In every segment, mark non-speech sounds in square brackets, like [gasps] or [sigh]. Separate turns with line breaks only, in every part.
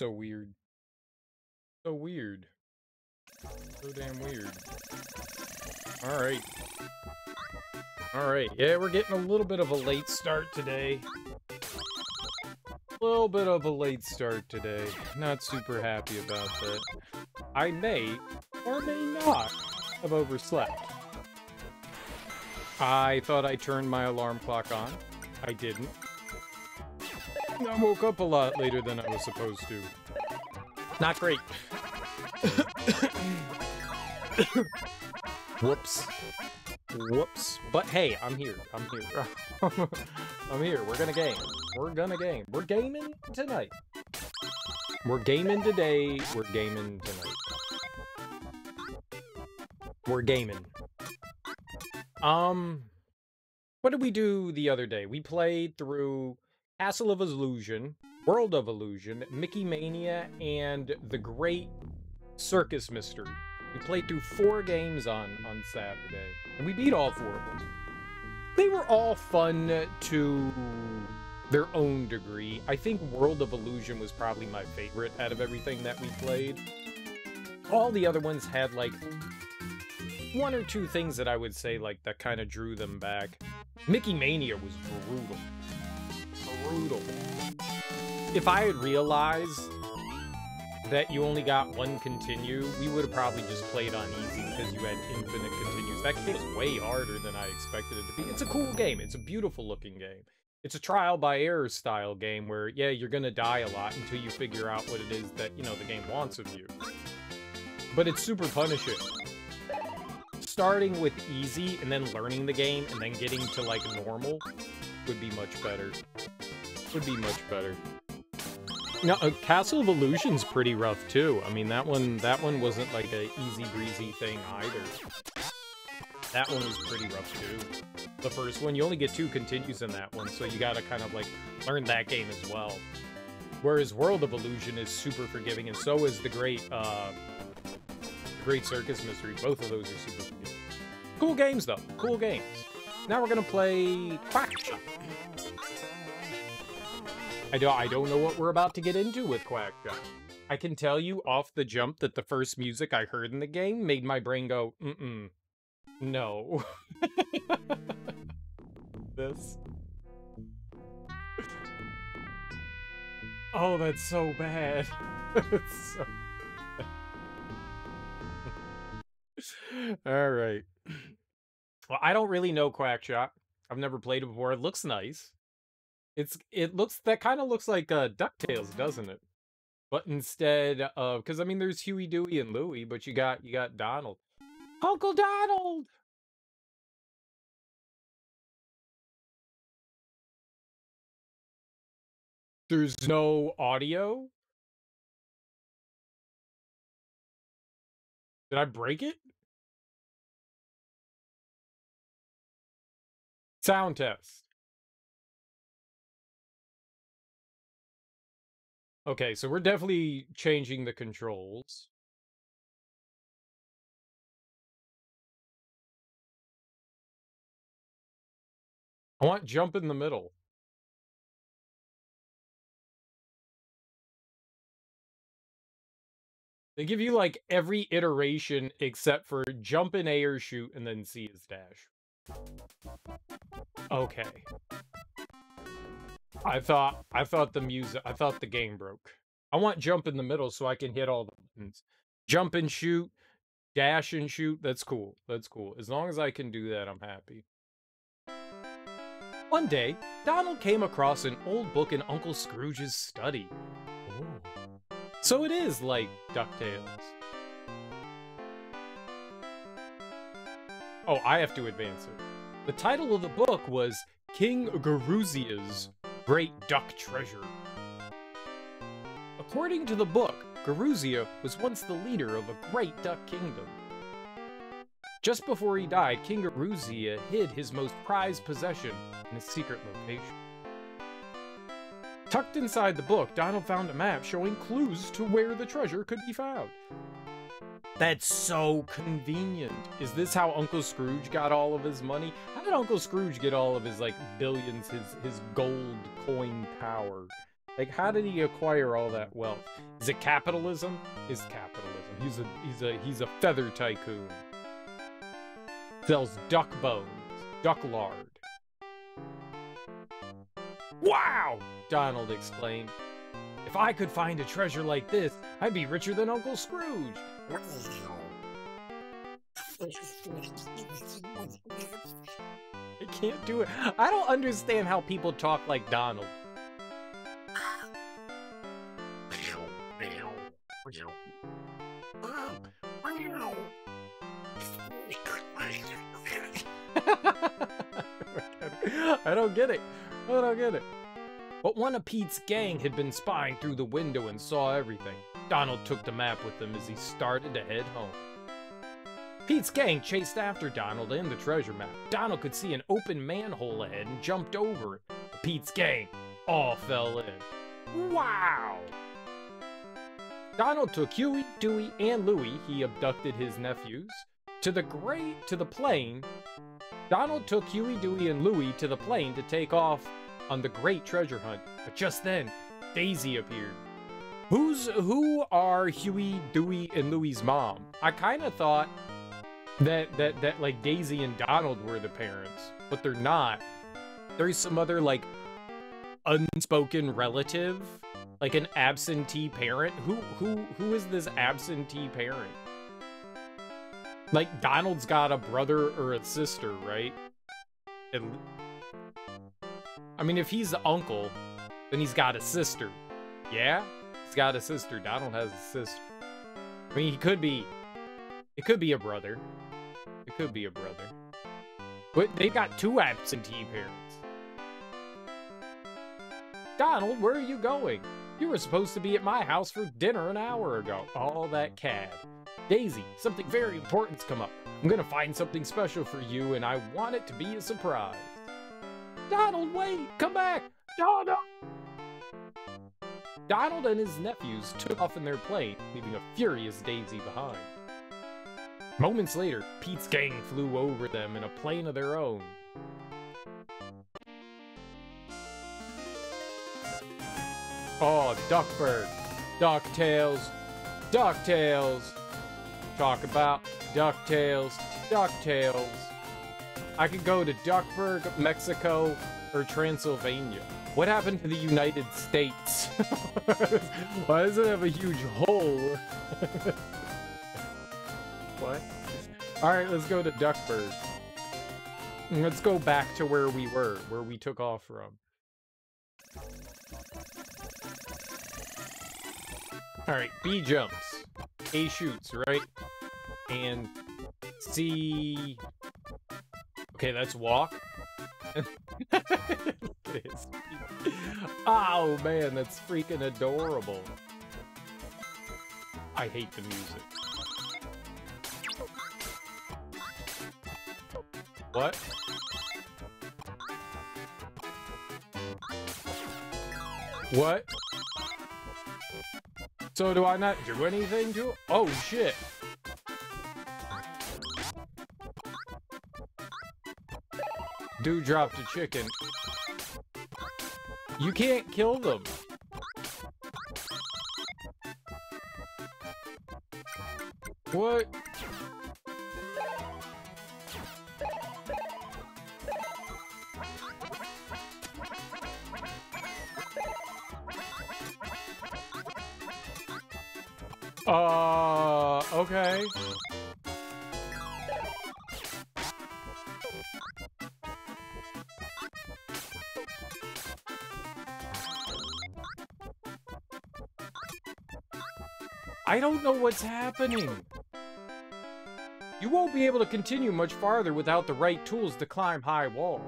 So weird. So weird. So damn weird. Alright. Alright, yeah, we're getting a little bit of a late start today. A little bit of a late start today. Not super happy about that. I may, or may not, have overslept. I thought I turned my alarm clock on. I didn't. I woke up a lot later than I was supposed to. Not great. Whoops. Whoops. But hey, I'm here. I'm here. [laughs] I'm here. We're gonna game. We're gonna game. We're gaming tonight. We're gaming today. We're gaming tonight. We're gaming. Um, what did we do the other day? We played through Castle of Illusion, World of Illusion, Mickey Mania, and The Great Circus Mystery. We played through four games on, on Saturday, and we beat all four of them. They were all fun to their own degree. I think World of Illusion was probably my favorite out of everything that we played. All the other ones had, like, one or two things that I would say, like, that kind of drew them back. Mickey Mania was brutal. Brutal. If I had realized that you only got one continue, we would have probably just played on easy because you had infinite continues. That game was way harder than I expected it to be. It's a cool game. It's a beautiful looking game. It's a trial by error style game where, yeah, you're going to die a lot until you figure out what it is that, you know, the game wants of you. But it's super punishing. Starting with easy and then learning the game and then getting to, like, normal would be much better. Would be much better. No, uh, Castle of Illusion's pretty rough too. I mean, that one that one wasn't like a easy breezy thing either. That one was pretty rough too. The first one, you only get two continues in that one, so you gotta kind of like learn that game as well. Whereas World of Illusion is super forgiving, and so is the Great uh, Great Circus Mystery. Both of those are super. Cool games though. Cool games. Now we're gonna play Quackshot. I don't, I don't know what we're about to get into with Quackshot. I can tell you off the jump that the first music I heard in the game made my brain go, mm-mm, no. [laughs] this. Oh, that's so bad. [laughs] it's so [laughs] All right. Well, I don't really know Quackshot. I've never played it before. It looks nice. It's it looks that kind of looks like uh DuckTales, doesn't it? But instead of because I mean there's Huey, Dewey, and Louie, but you got you got Donald. Uncle Donald! There's no audio? Did I break it? Sound test. Okay, so we're definitely changing the controls. I want jump in the middle. They give you like every iteration except for jump in A or shoot and then C is dash. Okay. I thought I thought the music I thought the game broke. I want jump in the middle so I can hit all the buttons. Jump and shoot, dash and shoot, that's cool. That's cool. As long as I can do that, I'm happy. One day, Donald came across an old book in Uncle Scrooge's study. Oh. So it is like DuckTales. Oh, I have to advance it. The title of the book was King Garuzia's Great Duck Treasure. According to the book, Garuzia was once the leader of a great duck kingdom. Just before he died, King Garuzia hid his most prized possession in a secret location. Tucked inside the book, Donald found a map showing clues to where the treasure could be found. That's so convenient. Is this how Uncle Scrooge got all of his money? How did Uncle Scrooge get all of his like billions, his his gold coin power? Like, how did he acquire all that wealth? Is it capitalism? Is capitalism. He's a he's a he's a feather tycoon. Sells duck bones, duck lard. Wow! Donald exclaimed. If I could find a treasure like this, I'd be richer than Uncle Scrooge. I can't do it. I don't understand how people talk like Donald. [laughs] I don't get it. I don't get it. But one of Pete's gang had been spying through the window and saw everything. Donald took the map with him as he started to head home. Pete's gang chased after Donald and the treasure map. Donald could see an open manhole ahead and jumped over it. Pete's gang all fell in. Wow! Donald took Huey, Dewey, and Louie, he abducted his nephews, to the great to the plane. Donald took Huey, Dewey, and Louie to the plane to take off on the great treasure hunt. But just then, Daisy appeared. Who's who are Huey, Dewey, and Louie's mom? I kind of thought that that that like Daisy and Donald were the parents, but they're not. There's some other like unspoken relative, like an absentee parent. Who who who is this absentee parent? Like Donald's got a brother or a sister, right? At I mean, if he's the uncle, then he's got a sister. Yeah? He's got a sister. Donald has a sister. I mean, he could be... It could be a brother. It could be a brother. But they've got two absentee parents. Donald, where are you going? You were supposed to be at my house for dinner an hour ago. All that cad. Daisy, something very important's come up. I'm gonna find something special for you, and I want it to be a surprise. Donald, wait! Come back! Donald! Donald and his nephews took off in their plane, leaving a furious Daisy behind. Moments later, Pete's gang flew over them in a plane of their own. Oh, Duckburg, DuckTales, DuckTales. Talk about DuckTales, DuckTales. I could go to Duckburg, Mexico, or Transylvania. What happened to the United States? [laughs] Why does it have a huge hole? [laughs] what? Alright, let's go to Duckburg. Let's go back to where we were, where we took off from. Alright, B jumps. A shoots, right? And C Okay, let's walk. [laughs] oh man, that's freaking adorable. I hate the music. What? What? So do I not do anything to- it? Oh shit! Dude dropped a chicken. You can't kill them. What? I don't know what's happening. You won't be able to continue much farther without the right tools to climb high walls.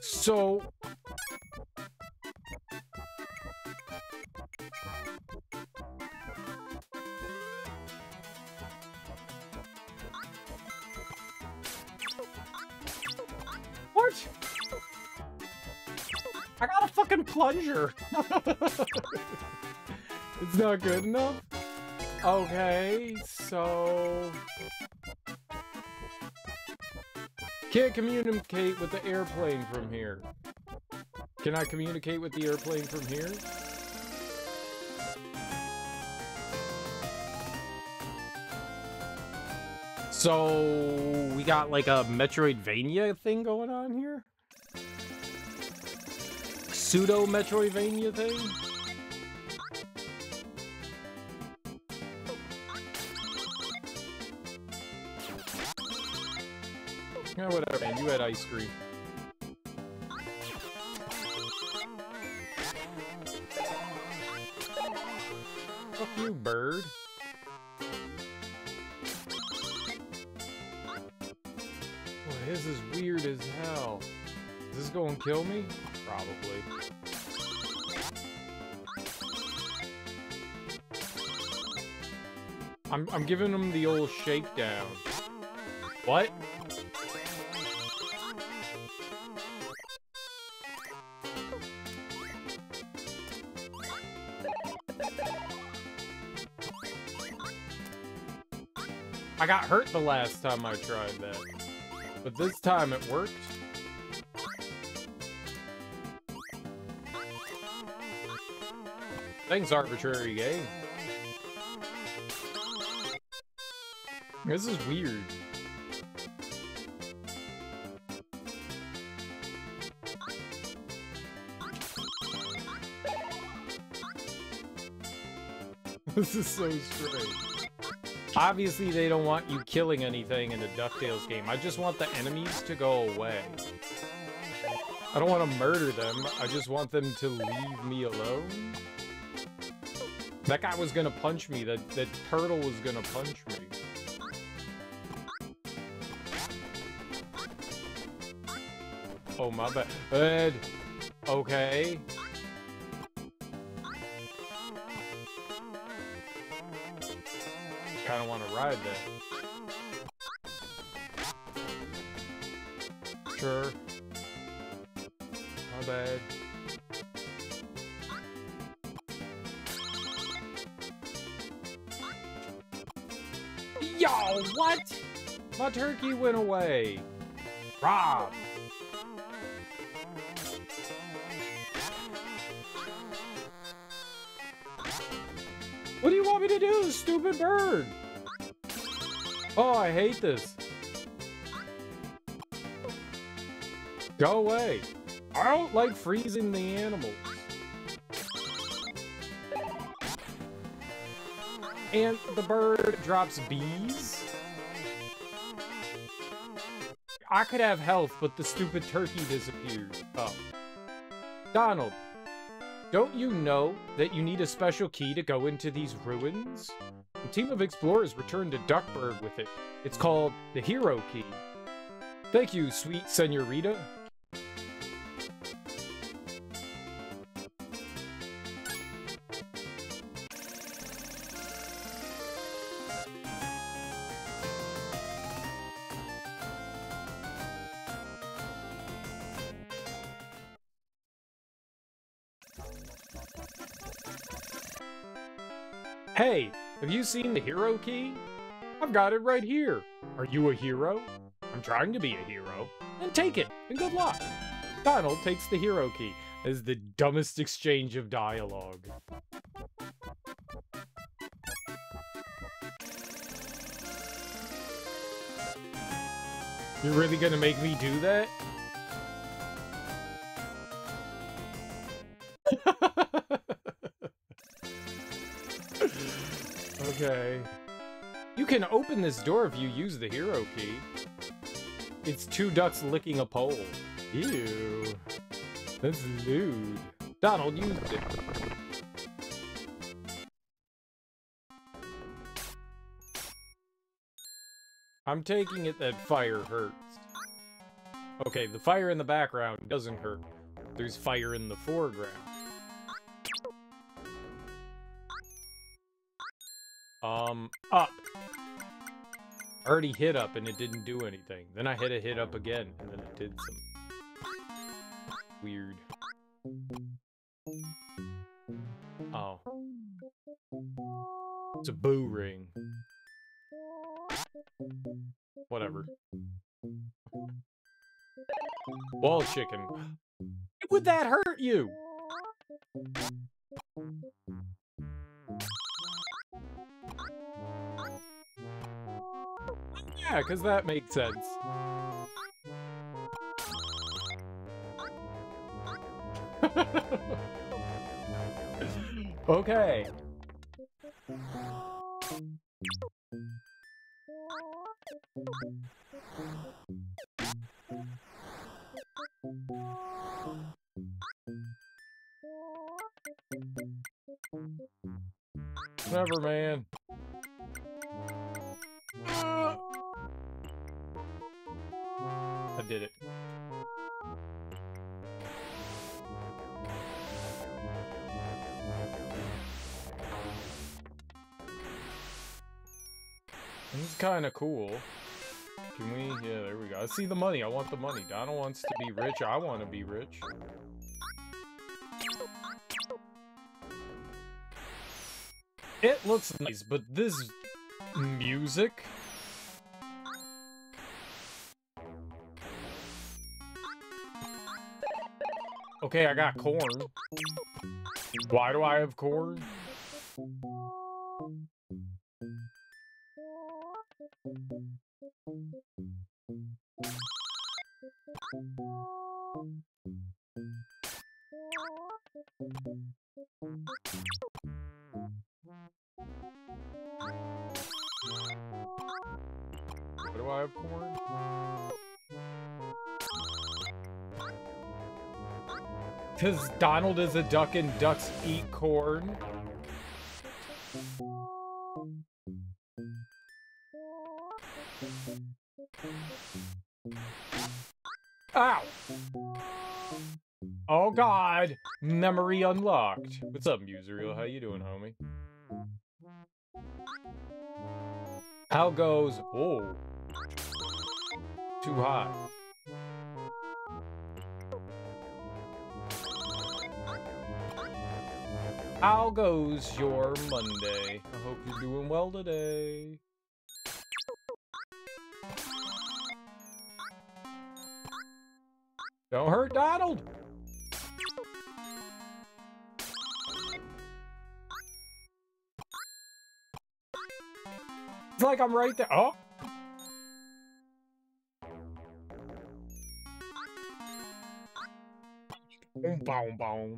So... plunger! [laughs] it's not good enough? Okay, so... can't communicate with the airplane from here. Can I communicate with the airplane from here? So, we got like a Metroidvania thing going on here? Pseudo Metroidvania thing? Yeah, whatever, man. You had ice cream. Fuck you, bird. Boy, this is weird as hell. Is this going to kill me? Probably. I'm, I'm giving him the old shakedown. What? I got hurt the last time I tried that. But this time it worked. Thanks, arbitrary game. This is weird. [laughs] this is so strange. Obviously, they don't want you killing anything in the DuckTales game. I just want the enemies to go away. I don't want to murder them. I just want them to leave me alone. That guy was gonna punch me. That, that turtle was gonna punch me. Oh, my bad. Okay. Kinda wanna ride that. Sure. My bad. Yo, what? My turkey went away. Rob. Stupid bird? Oh, I hate this. Go away. I don't like freezing the animals. And the bird drops bees? I could have health, but the stupid turkey disappeared. Oh. Donald, don't you know that you need a special key to go into these ruins? A team of explorers returned to Duckburg with it. It's called the Hero Key. Thank you, sweet senorita. You seen the hero key? I've got it right here. Are you a hero? I'm trying to be a hero. Then take it, and good luck. Donald takes the hero key as the dumbest exchange of dialogue. You're really gonna make me do that? You can open this door if you use the hero key. It's two ducks licking a pole. Ew. That's lewd. Donald used it. I'm taking it that fire hurts. Okay, the fire in the background doesn't hurt. There's fire in the foreground. Um, up. Already hit up and it didn't do anything. Then I hit a hit up again and then it did some weird. Oh. It's a boo ring. Whatever. Wall chicken. [gasps] Would that hurt you? Yeah, because that makes sense. okay. Never, man. Of cool. Can we? Yeah, there we go. See the money. I want the money. Donna wants to be rich. I want to be rich. It looks nice, but this music... Okay, I got corn. Why do I have corn? Donald is a duck and ducks eat corn. Ow! Oh god! Memory unlocked. What's up, Muserial? How you doing, homie? How goes... Oh. Too high. How goes your Monday? I hope you're doing well today. Don't hurt Donald! It's like I'm right there. Oh! Boom, boom, boom.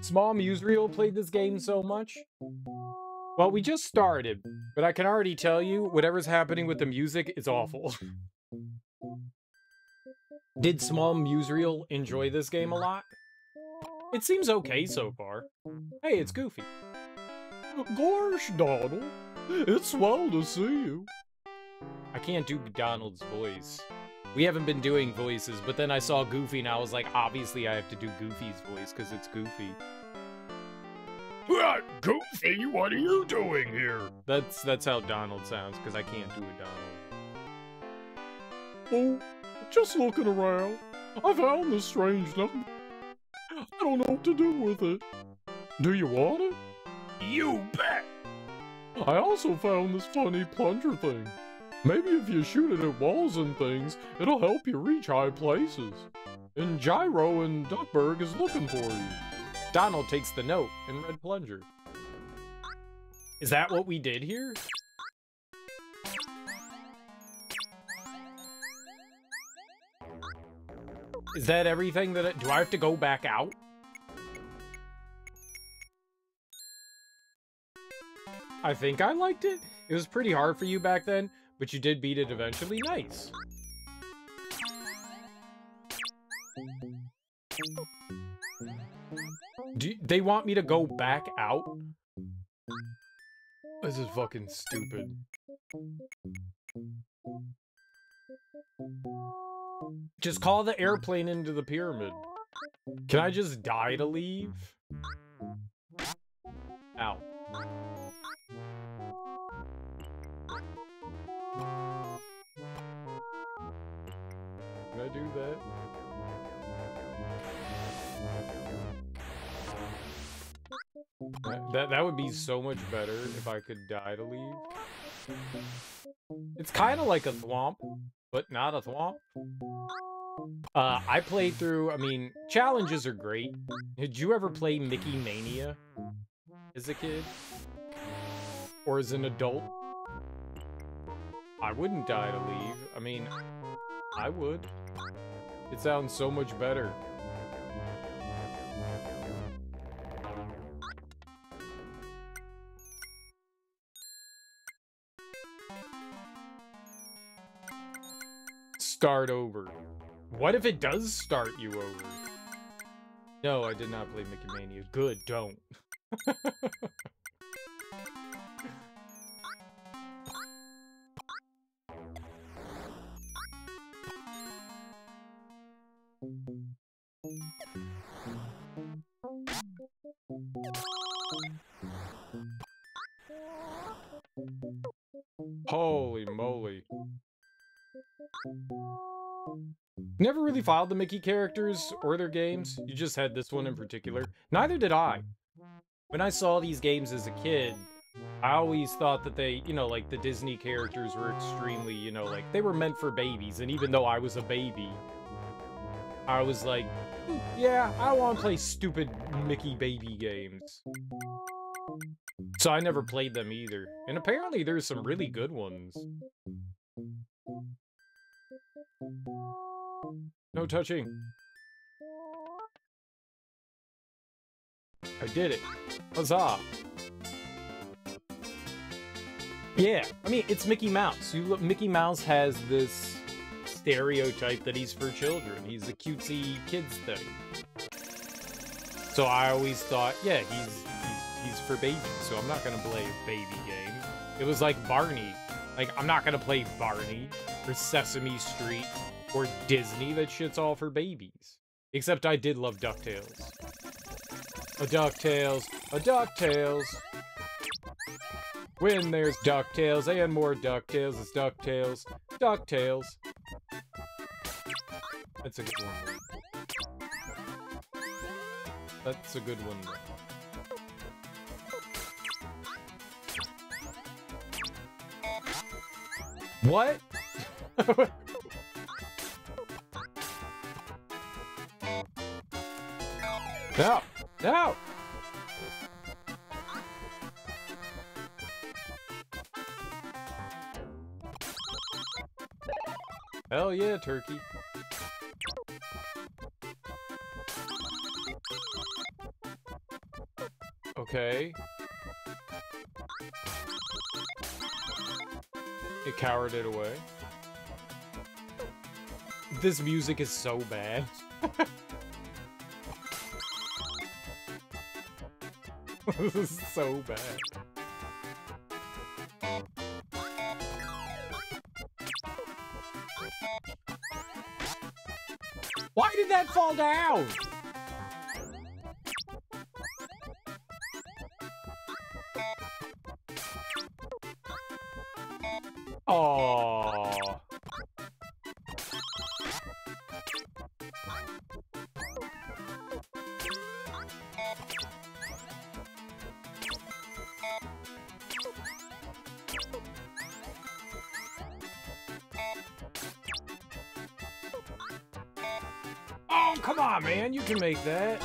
Small Muserial played this game so much. Well, we just started, but I can already tell you, whatever's happening with the music is awful. [laughs] Did Small Muserial enjoy this game a lot? It seems okay so far. Hey, it's Goofy. Gosh, Donald. It's swell to see you. I can't do Donald's voice. We haven't been doing voices, but then I saw Goofy and I was like, obviously I have to do Goofy's voice because it's Goofy.
What? Goofy, what are you doing here?
That's that's how Donald sounds because I can't do a Donald.
Oh, just looking around. I found this strange number. I don't know what to do with it. Do you want it?
You bet!
I also found this funny plunger thing. Maybe if you shoot it at walls and things, it'll help you reach high places. And Gyro in Duckburg is looking for you.
Donald takes the note in Red Plunger. Is that what we did here? Is that everything that I, do I have to go back out? I think I liked it. It was pretty hard for you back then, but you did beat it eventually. Nice. Do they want me to go back out? This is fucking stupid. Just call the airplane into the pyramid. Can I just die to leave? Ow. I do that? That, that, would be so much better if I could die to leave. It's kind of like a thwomp, but not a thwomp. Uh, I played through, I mean, challenges are great. Did you ever play Mickey Mania as a kid? Or as an adult? I wouldn't die to leave. I mean, I would. It sounds so much better. Start over. What if it does start you over? No, I did not play Mickey Mania. Good, don't. [laughs] Followed the Mickey characters or their games. You just had this one in particular. Neither did I. When I saw these games as a kid, I always thought that they, you know, like the Disney characters were extremely, you know, like they were meant for babies. And even though I was a baby, I was like, yeah, I want to play stupid Mickey baby games. So I never played them either. And apparently there's some really good ones. No touching. I did it. Huzzah. Yeah, I mean, it's Mickey Mouse. You look, Mickey Mouse has this stereotype that he's for children. He's a cutesy kids thing. So I always thought, yeah, he's, he's, he's for babies, so I'm not gonna play a baby game. It was like Barney. Like, I'm not gonna play Barney or Sesame Street or Disney. That shit's all for babies. Except I did love DuckTales. A DuckTales, a DuckTales. When there's DuckTales and more DuckTales, it's DuckTales, DuckTales. That's a good one. That's a good one. What? [laughs] no! No! Hell yeah, turkey. Okay. It cowered it away. This music is so bad. [laughs] [laughs] this is so bad. Why did that fall down? Make that.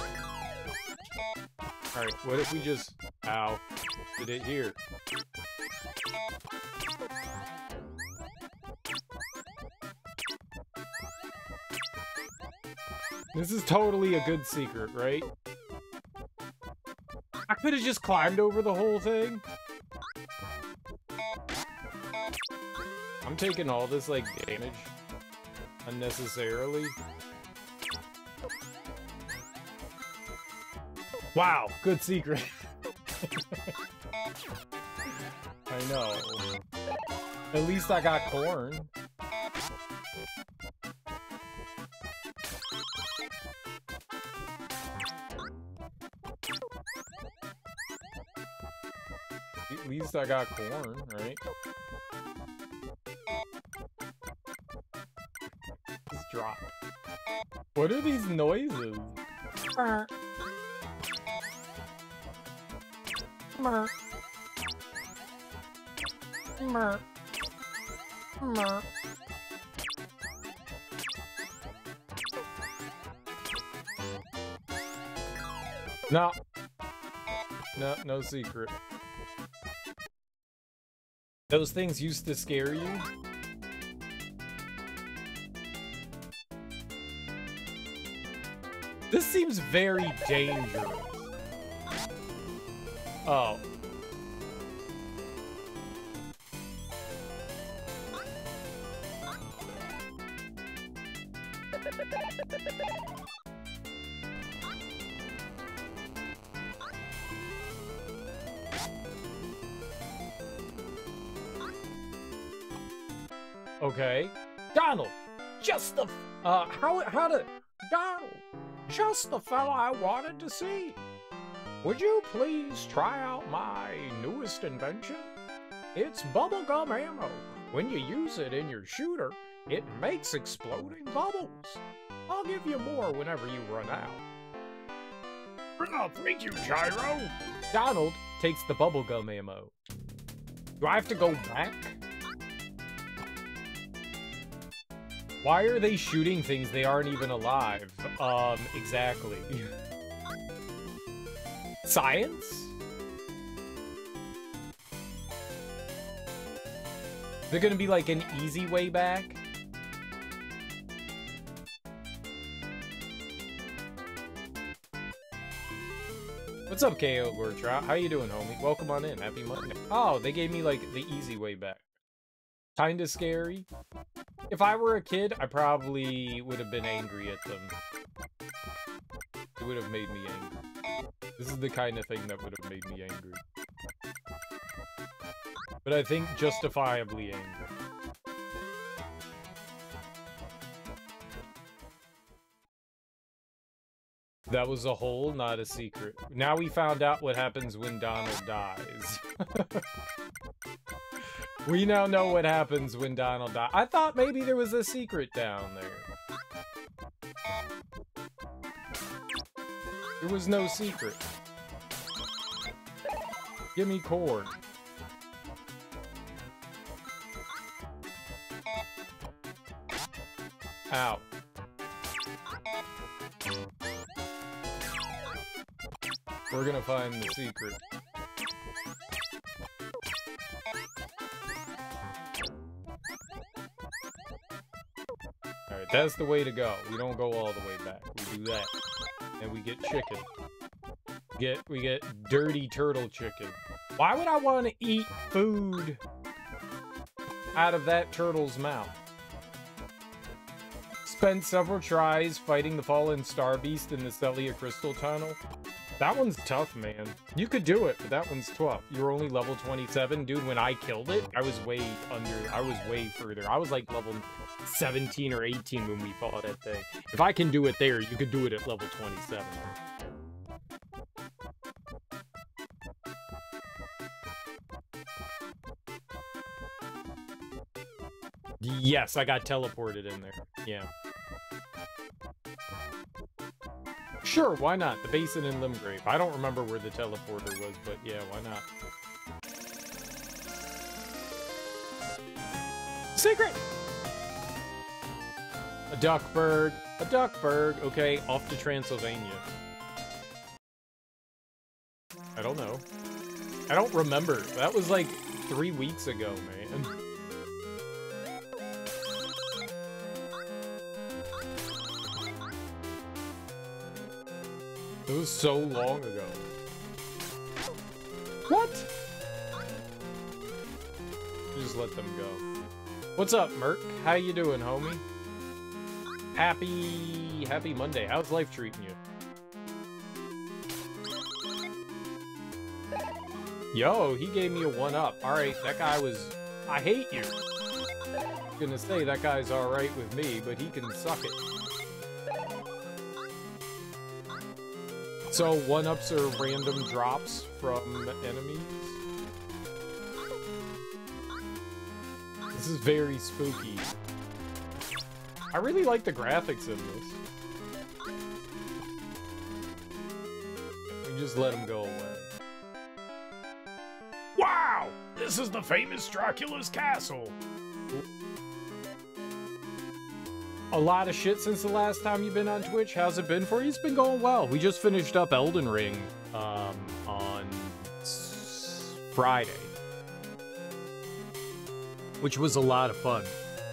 Alright, what if we just... Ow. Did it here? This is totally a good secret, right? I could have just climbed over the whole thing. I'm taking all this, like, damage unnecessarily. Wow, good secret. I know. At least I got corn. At least I got corn, right? Just drop. What are these noises? Uh, mer, mer, mer. No. No, no secret. Those things used to scare you? This seems very dangerous. Oh. Okay. Donald! Just the... Uh, how, how to... Donald! Just the fella I wanted to see. Would you please try out my newest invention? It's bubblegum ammo. When you use it in your shooter, it makes exploding bubbles. I'll give you more whenever you run out.
Oh, thank you, Gyro.
Donald takes the bubblegum ammo. Do I have to go back? Why are they shooting things they aren't even alive? Um, exactly. [laughs] Science? They're gonna be like an easy way back? What's up, KO Gortra? How you doing, homie? Welcome on in. Happy Monday. Oh, they gave me, like, the easy way back. Kinda scary. If I were a kid, I probably would have been angry at them. It would have made me angry. This is the kind of thing that would have made me angry. But I think justifiably angry. That was a hole, not a secret. Now we found out what happens when Donald dies. [laughs] we now know what happens when Donald dies. I thought maybe there was a secret down there. There was no secret. Give me corn. Ow. We're gonna find the secret. Alright, that's the way to go. We don't go all the way back. We do that. And we get chicken. Get we get dirty turtle chicken. Why would I want to eat food out of that turtle's mouth? Spent several tries fighting the fallen star beast in the Sellia Crystal Tunnel. That one's tough, man. You could do it, but that one's tough. You're only level 27. Dude, when I killed it, I was way under, I was way further. I was like level 17 or 18 when we fought that thing. If I can do it there, you could do it at level 27. Yes, I got teleported in there. Yeah. Sure, why not? The basin in Limgrave. I don't remember where the teleporter was, but yeah, why not? Secret! A Duckburg. A Duckburg. Okay, off to Transylvania. I don't know. I don't remember. That was like three weeks ago, man. [laughs] It was so long ago. What? Just let them go. What's up, Merc? How you doing, homie? Happy, happy Monday. How's life treating you? Yo, he gave me a one-up. Alright, that guy was... I hate you. Gonna say that guy's alright with me, but he can suck it. So one-ups are random drops from enemies? This is very spooky. I really like the graphics in this. We just let him go away.
Wow! This is the famous Dracula's castle.
a lot of shit since the last time you've been on Twitch. How's it been for you? It's been going well. We just finished up Elden Ring um, on Friday, which was a lot of fun.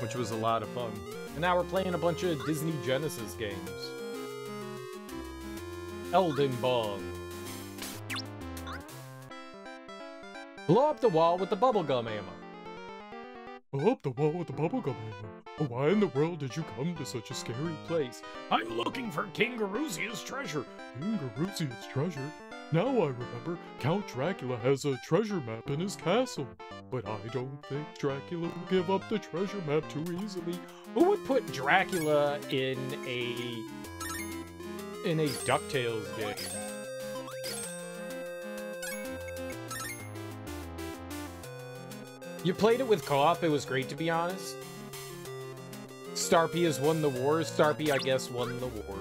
Which was a lot of fun. And now we're playing a bunch of Disney Genesis games. Elden Bong. Blow up the wall with the bubblegum ammo.
Blow up the wall with the bubblegum ammo. Why in the world did you come to such a scary place?
I'm looking for King treasure.
King treasure? Now I remember, Count Dracula has a treasure map in his castle. But I don't think Dracula will give up the treasure map too easily.
Who would put Dracula in a... in a DuckTales game? You played it with co-op, it was great to be honest. Starpy has won the war. Starpy, I guess, won the war.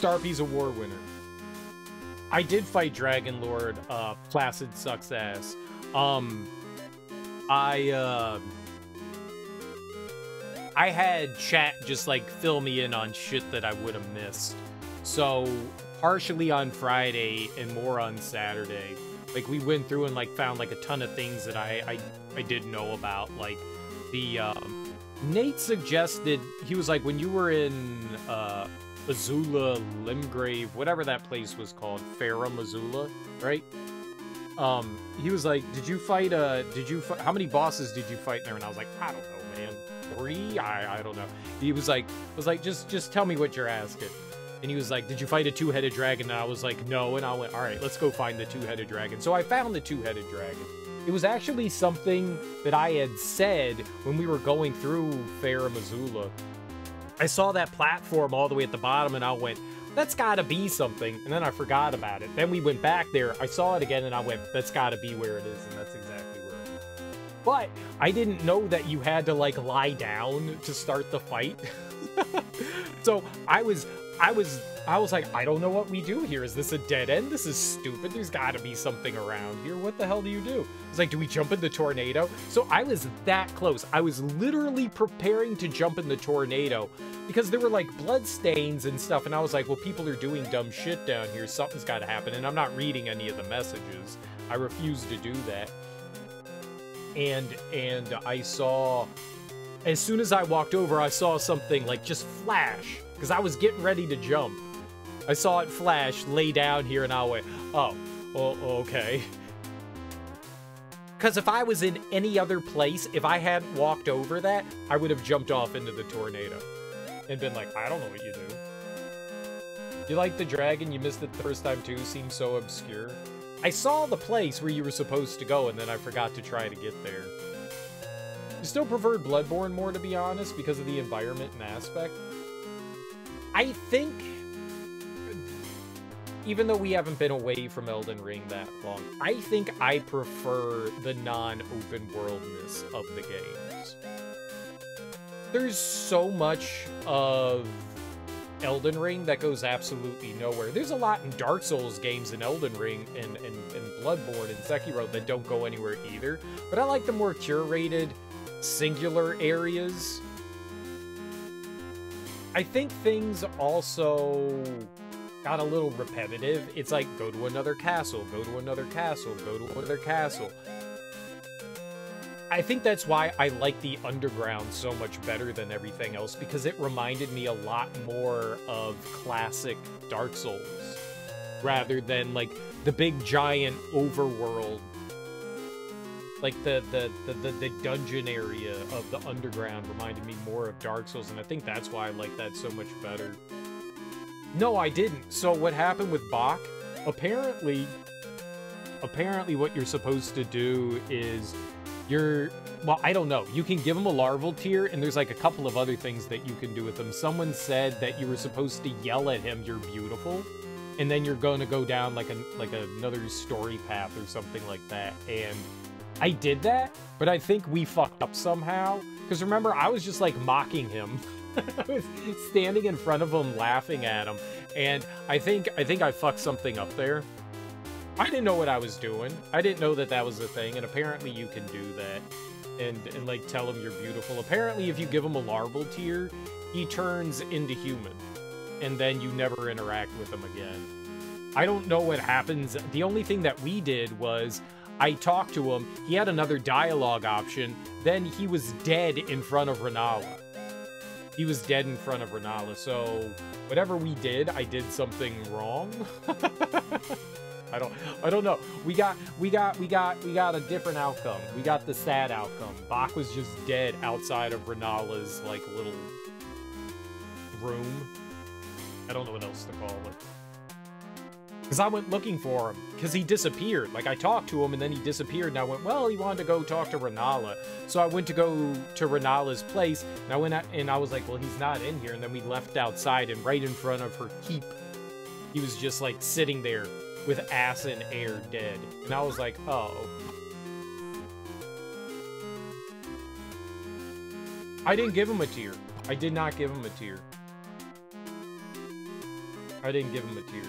Starpy's a war winner. I did fight Dragon Lord, uh, Placid sucks ass. Um, I, uh, I had chat just, like, fill me in on shit that I would have missed. So, partially on Friday and more on Saturday. Like, we went through and, like, found, like, a ton of things that I, I, I didn't know about. Like, the, um, Nate suggested, he was like, when you were in, uh, Azula, Limgrave, whatever that place was called, Farum Azula, right? Um, he was like, did you fight, uh, did you, how many bosses did you fight there? And I was like, I don't know, man. Three? I, I don't know. He was like, was like, just, just tell me what you're asking. And he was like, did you fight a two-headed dragon? And I was like, no. And I went, all right, let's go find the two-headed dragon. So I found the two-headed dragon. It was actually something that I had said when we were going through Farum Azula. I saw that platform all the way at the bottom and I went, that's gotta be something. And then I forgot about it. Then we went back there, I saw it again and I went, that's gotta be where it is. And that's exactly where it is. But I didn't know that you had to like lie down to start the fight. [laughs] so I was, I was, I was like, I don't know what we do here. Is this a dead end? This is stupid. There's gotta be something around here. What the hell do you do? It's like, do we jump in the tornado? So I was that close. I was literally preparing to jump in the tornado because there were like blood stains and stuff. And I was like, well, people are doing dumb shit down here. Something's got to happen. And I'm not reading any of the messages. I refuse to do that. And, and I saw, as soon as I walked over, I saw something like just flash because I was getting ready to jump. I saw it flash, lay down here, and I went, oh, oh okay. Because if I was in any other place, if I hadn't walked over that, I would have jumped off into the tornado and been like, I don't know what you do. You like the dragon? You missed it the first time too? Seems so obscure. I saw the place where you were supposed to go, and then I forgot to try to get there. You still preferred Bloodborne more, to be honest, because of the environment and aspect. I think, even though we haven't been away from Elden Ring that long, I think I prefer the non-open worldness of the games. There's so much of Elden Ring that goes absolutely nowhere. There's a lot in Dark Souls games in Elden Ring and, and, and Bloodborne and Sekiro that don't go anywhere either, but I like the more curated, singular areas I think things also got a little repetitive. It's like, go to another castle, go to another castle, go to another castle. I think that's why I like the underground so much better than everything else, because it reminded me a lot more of classic Dark Souls, rather than, like, the big giant overworld like the, the the, the the dungeon area of the underground reminded me more of Dark Souls, and I think that's why I like that so much better. No, I didn't. So what happened with Boc? Apparently, apparently what you're supposed to do is you're well, I don't know. You can give them a larval tear, and there's like a couple of other things that you can do with them. Someone said that you were supposed to yell at him, "You're beautiful," and then you're going to go down like a like another story path or something like that, and I did that, but I think we fucked up somehow. Because remember, I was just like mocking him. [laughs] [laughs] I was standing in front of him laughing at him. And I think I think I fucked something up there. I didn't know what I was doing. I didn't know that that was a thing, and apparently you can do that. and, and like tell him you're beautiful. Apparently, if you give him a larval tear, he turns into human, and then you never interact with him again. I don't know what happens. The only thing that we did was I talked to him. He had another dialogue option. Then he was dead in front of Rennala. He was dead in front of Rennala. So whatever we did, I did something wrong. [laughs] I don't I don't know. We got we got we got we got a different outcome. We got the sad outcome. Boc was just dead outside of Rennala's like little room. I don't know what else to call it. Because I went looking for him, because he disappeared. Like, I talked to him, and then he disappeared, and I went, well, he wanted to go talk to Rennala. So I went to go to Rennala's place, and I went out, and I was like, well, he's not in here. And then we left outside, and right in front of her keep, he was just, like, sitting there with ass and air dead. And I was like, oh. I didn't give him a tear. I did not give him a tear. I didn't give him a tear.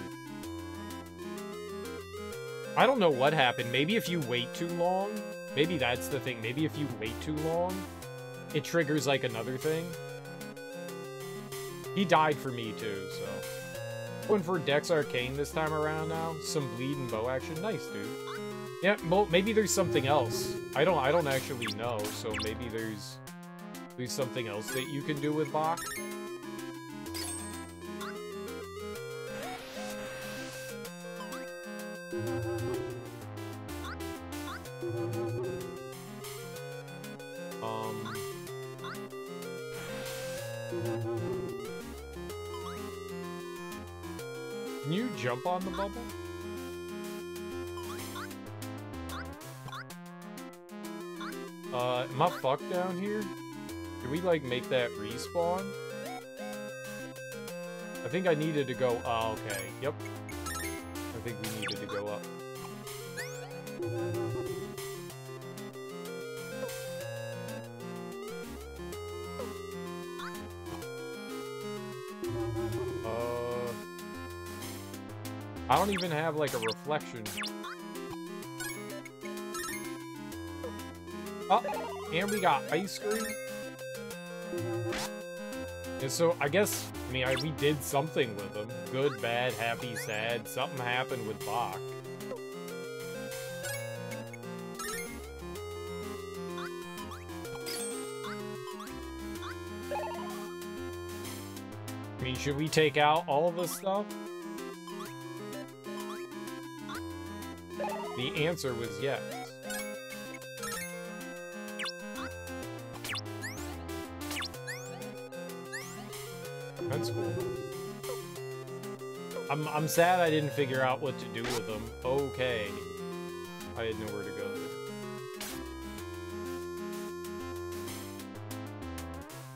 I don't know what happened. Maybe if you wait too long, maybe that's the thing. Maybe if you wait too long, it triggers like another thing. He died for me too, so. Going for Dex Arcane this time around now. Some bleed and bow action. Nice, dude. Yeah, well, maybe there's something else. I don't I don't actually know, so maybe there's there's something else that you can do with Boc. Jump on the bubble? Uh, am I fucked down here? Can we, like, make that respawn? I think I needed to go... Oh, okay. Yep. I think we needed to go up. Don't even have, like, a reflection. Oh, and we got ice cream. And so I guess, I mean, I, we did something with them. Good, bad, happy, sad. Something happened with Boc. I mean, should we take out all of this stuff? The answer was yes. That's cool. I'm, I'm sad I didn't figure out what to do with them. Okay. I didn't know where to go.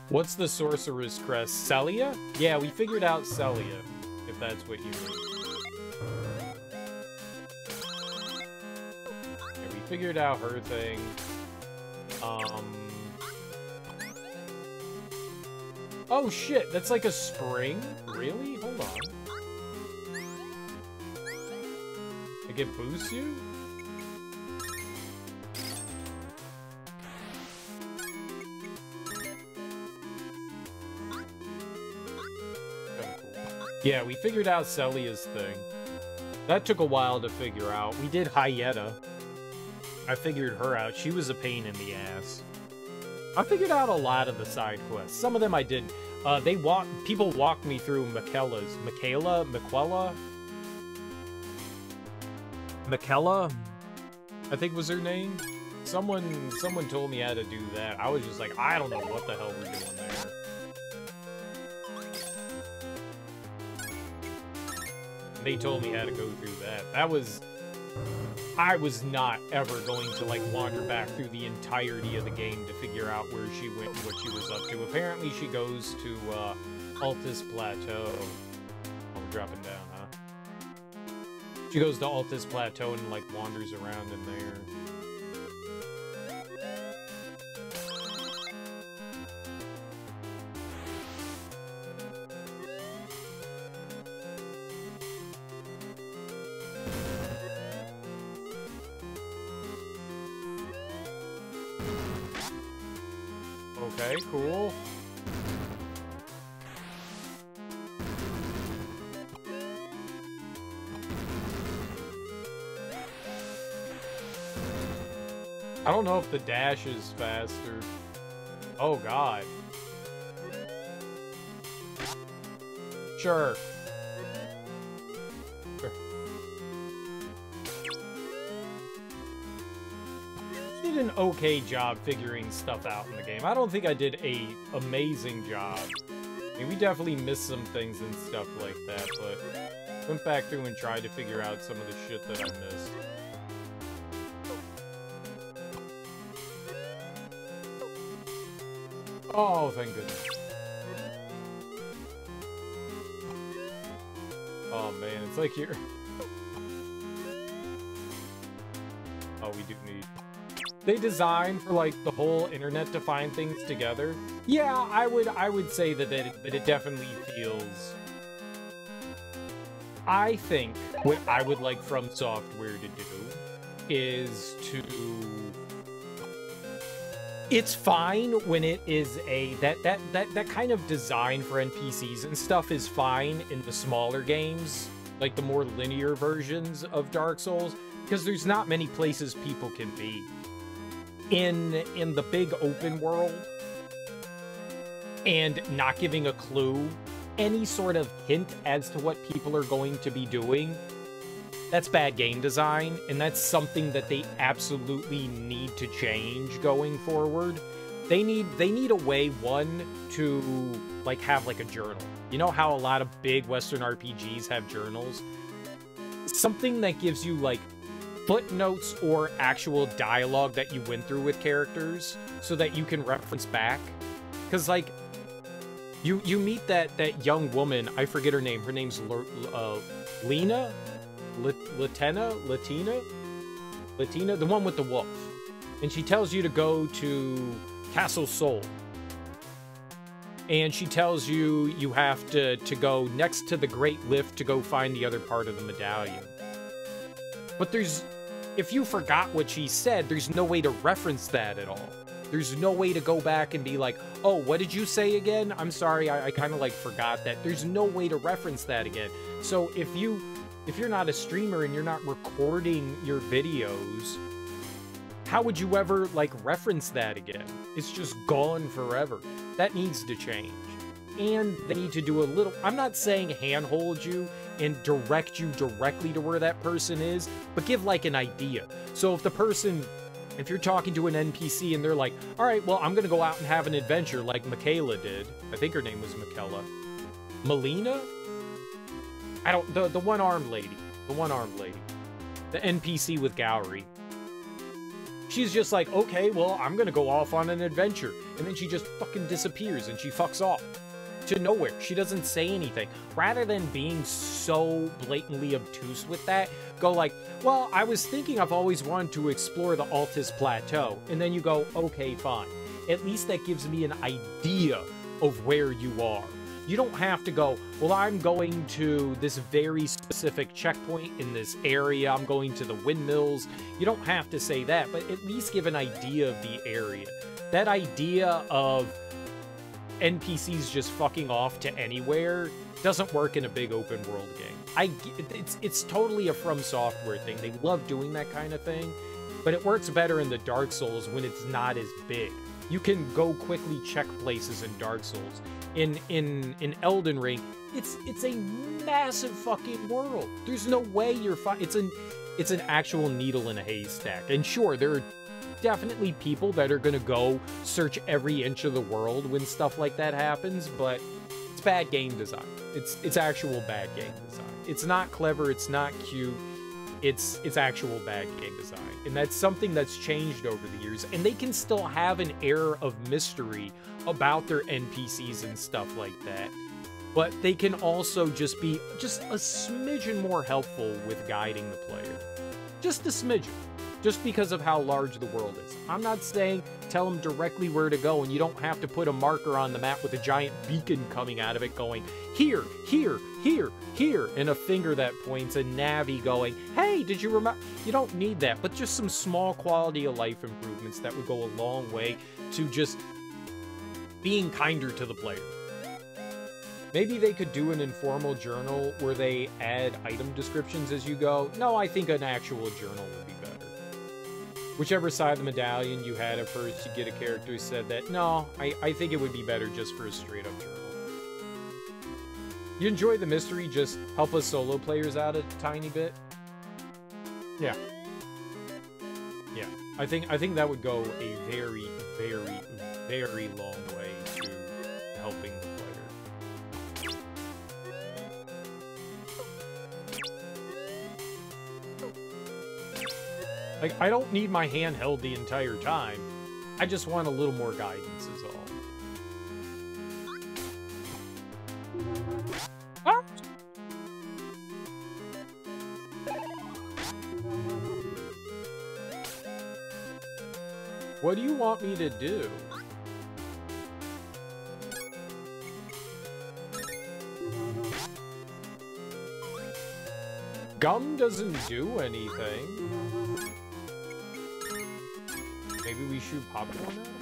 What's the Sorcerer's Crest? Sellia? Yeah, we figured out Sellia, if that's what you mean. Figured out her thing. Um... Oh shit, that's like a spring? Really? Hold on. Like it boosts you? Yeah, we figured out Sellia's thing. That took a while to figure out. We did Hyetta. I figured her out. She was a pain in the ass. I figured out a lot of the side quests. Some of them I didn't. Uh, they walk. People walked me through Michaela's. Michaela? Miquella? Michaela? I think was her name. Someone, someone told me how to do that. I was just like, I don't know what the hell we're doing there. They told me how to go through that. That was I was not ever going to like wander back through the entirety of the game to figure out where she went and what she was up to. Apparently she goes to uh, Altus Plateau. Oh, we're dropping down, huh? She goes to Altus Plateau and like wanders around in there. Don't know if the dash is faster. Oh god. Sure. Did an okay job figuring stuff out in the game. I don't think I did a amazing job. I mean, we definitely missed some things and stuff like that, but went back through and tried to figure out some of the shit that I missed. Oh, thank goodness. Oh man, it's like you're... [laughs] Oh, we do need... They design for like the whole internet to find things together. Yeah, I would I would say that it, that it definitely feels... I think what I would like From Software to do is to it's fine when it is a that that that that kind of design for NPCs and stuff is fine in the smaller games, like the more linear versions of Dark Souls, because there's not many places people can be. In in the big open world and not giving a clue, any sort of hint as to what people are going to be doing that's bad game design, and that's something that they absolutely need to change going forward. They need they need a way one to like have like a journal. You know how a lot of big Western RPGs have journals? Something that gives you like footnotes or actual dialogue that you went through with characters so that you can reference back. Cause like you you meet that that young woman, I forget her name. Her name's L uh, Lena Latenna, Latenna, Latenna, the one with the wolf, and she tells you to go to Castle Sol. And she tells you you have to to go next to the Great Lift to go find the other part of the medallion. But there's, if you forgot what she said, there's no way to reference that at all. There's no way to go back and be like, oh, what did you say again? I'm sorry, I, I kind of like forgot that. There's no way to reference that again. So if you if you're not a streamer and you're not recording your videos, how would you ever, like, reference that again? It's just gone forever. That needs to change. And they need to do a little, I'm not saying handhold you and direct you directly to where that person is, but give, like, an idea. So if the person, if you're talking to an NPC and they're like, all right, well, I'm gonna go out and have an adventure like Michaela did. I think her name was Michaela. Melina? I don't the the one armed lady, the one armed lady, the NPC with Gowry. She's just like, okay, well, I'm gonna go off on an adventure, and then she just fucking disappears and she fucks off to nowhere. She doesn't say anything. Rather than being so blatantly obtuse with that, go like, well, I was thinking I've always wanted to explore the Altus Plateau, and then you go, okay, fine. At least that gives me an idea of where you are. You don't have to go, well, I'm going to this very specific checkpoint in this area. I'm going to the windmills. You don't have to say that, but at least give an idea of the area. That idea of NPCs just fucking off to anywhere doesn't work in a big open world game. I it's it's totally a From Software thing. They love doing that kind of thing, but it works better in the Dark Souls when it's not as big. You can go quickly check places in Dark Souls in in in Elden Ring, it's it's a massive fucking world. There's no way you're fine. It's an it's an actual needle in a haystack. And sure, there are definitely people that are gonna go search every inch of the world when stuff like that happens, but it's bad game design. It's it's actual bad game design. It's not clever. It's not cute. It's it's actual bad game design. And that's something that's changed over the years. And they can still have an air of mystery about their NPCs and stuff like that. But they can also just be just a smidgen more helpful with guiding the player. Just a smidgen. Just because of how large the world is. I'm not saying tell them directly where to go and you don't have to put a marker on the map with a giant beacon coming out of it going, here, here, here, here, and a finger that points, a Navi going, hey, did you remember? You don't need that, but just some small quality of life improvements that would go a long way to just being kinder to the player. Maybe they could do an informal journal where they add item descriptions as you go. No, I think an actual journal would be better. Whichever side of the medallion you had at first, you get a character who said that. No, I, I think it would be better just for a straight up journal. You enjoy the mystery, just help us solo players out a tiny bit. Yeah. Yeah. I think I think that would go a very, very, very long way Like, I don't need my hand held the entire time. I just want a little more guidance is all. What do you want me to do? Gum doesn't do anything. We shoot popcorn at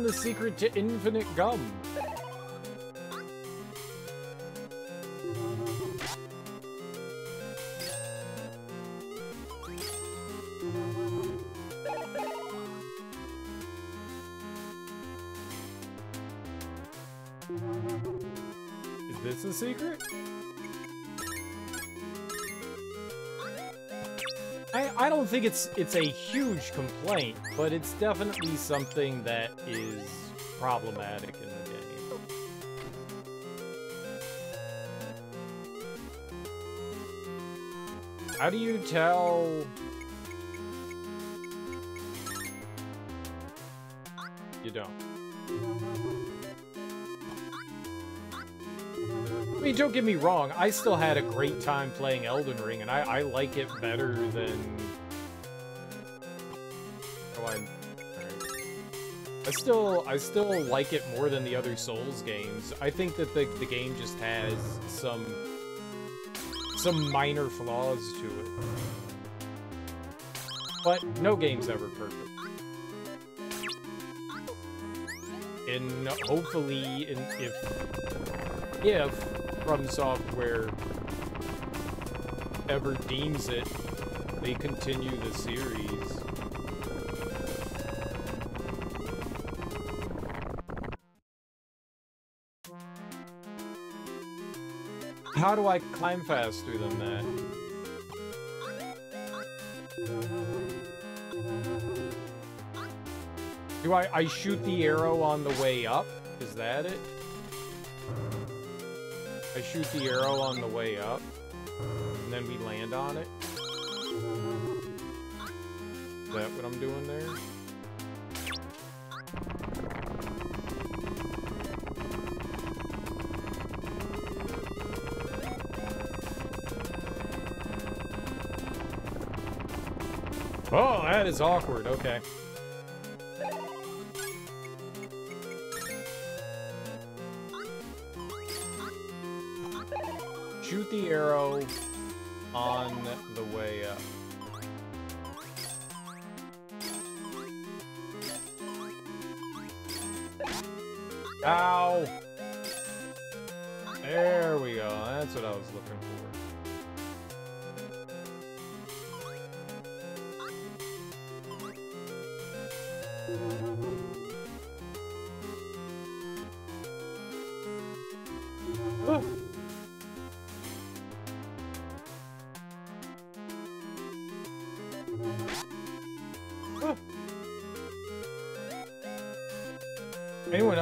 found the secret to infinite gum. Think it's it's a huge complaint, but it's definitely something that is problematic in the game. How do you tell... You don't. I mean, don't get me wrong, I still had a great time playing Elden Ring, and I, I like it better than... I still, I still like it more than the other Souls games. I think that the, the game just has some, some minor flaws to it. But no game's ever perfect. And hopefully, in, if, if From Software ever deems it, they continue the series. How do I climb faster than that? Do I, I shoot the arrow on the way up? Is that it? I shoot the arrow on the way up, and then we land on it? Is that what I'm doing there? That is awkward. Okay. Shoot the arrow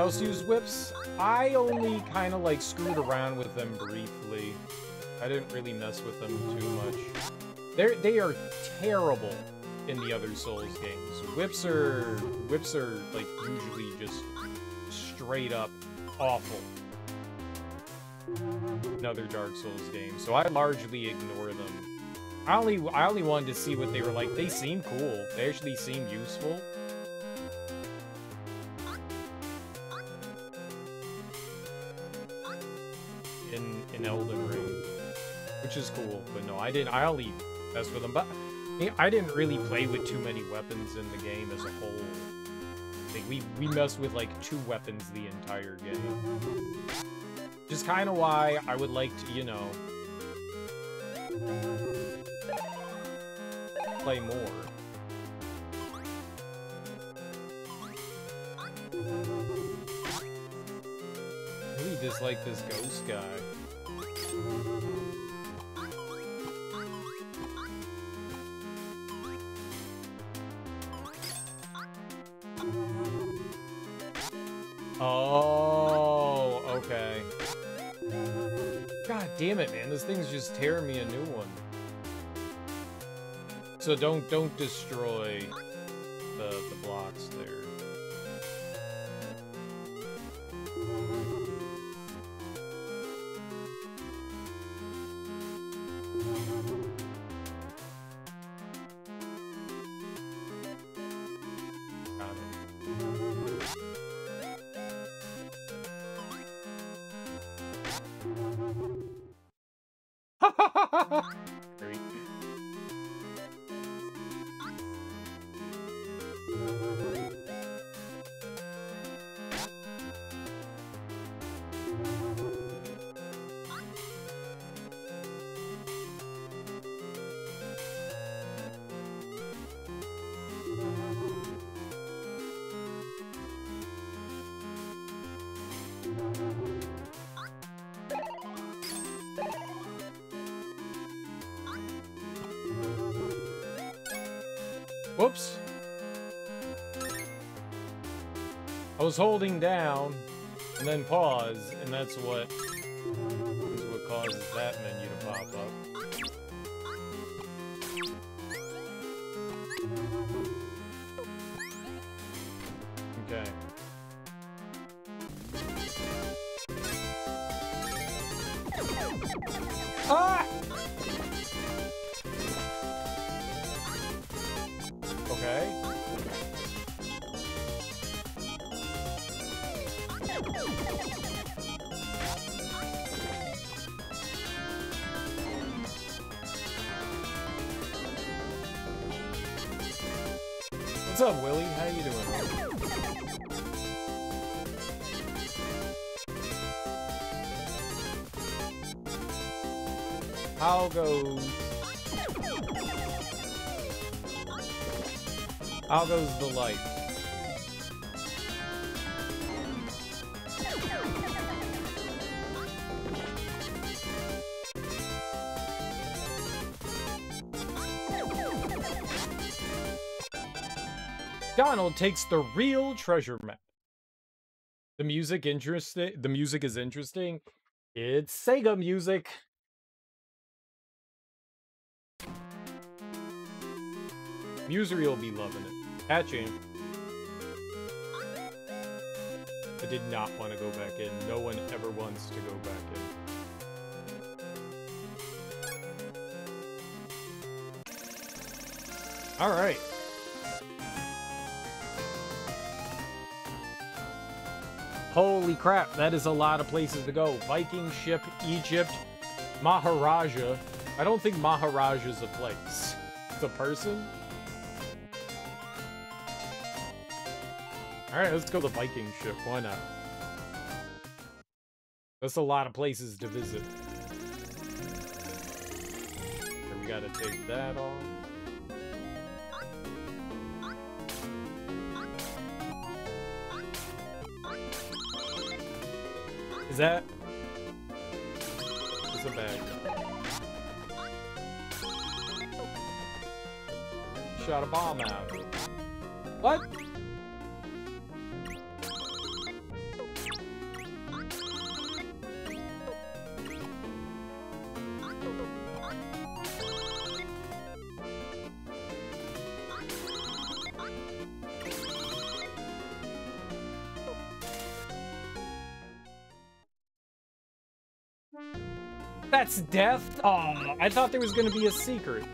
else use whips? I only kind of like screwed around with them briefly. I didn't really mess with them too much. They're, they are terrible in the other Souls games. Whips are, whips are like usually just straight up awful Another Dark Souls game, so I largely ignore them. I only, I only wanted to see what they were like. They seem cool. They actually seem useful. I didn't. I only mess with them, but I didn't really play with too many weapons in the game as a whole. Like we we messed with like two weapons the entire game. Just kind of why I would like to, you know, play more. really dislike this ghost guy. It, man. This thing's just tearing me a new one. So don't don't destroy holding down and then pause, and that's what How goes the life? Donald takes the real treasure map. The music interesting. The music is interesting. It's Sega music. Musery will be loving it. Hatching. I did not want to go back in. No one ever wants to go back in. All right. Holy crap, that is a lot of places to go. Viking ship, Egypt, Maharaja. I don't think Maharaja is a place. It's a person? Alright, let's go the Viking ship. Why not? That's a lot of places to visit. And we gotta take that off. Is that? It's a bag. Shot a bomb out. What? Death? Oh, I thought there was gonna be a secret.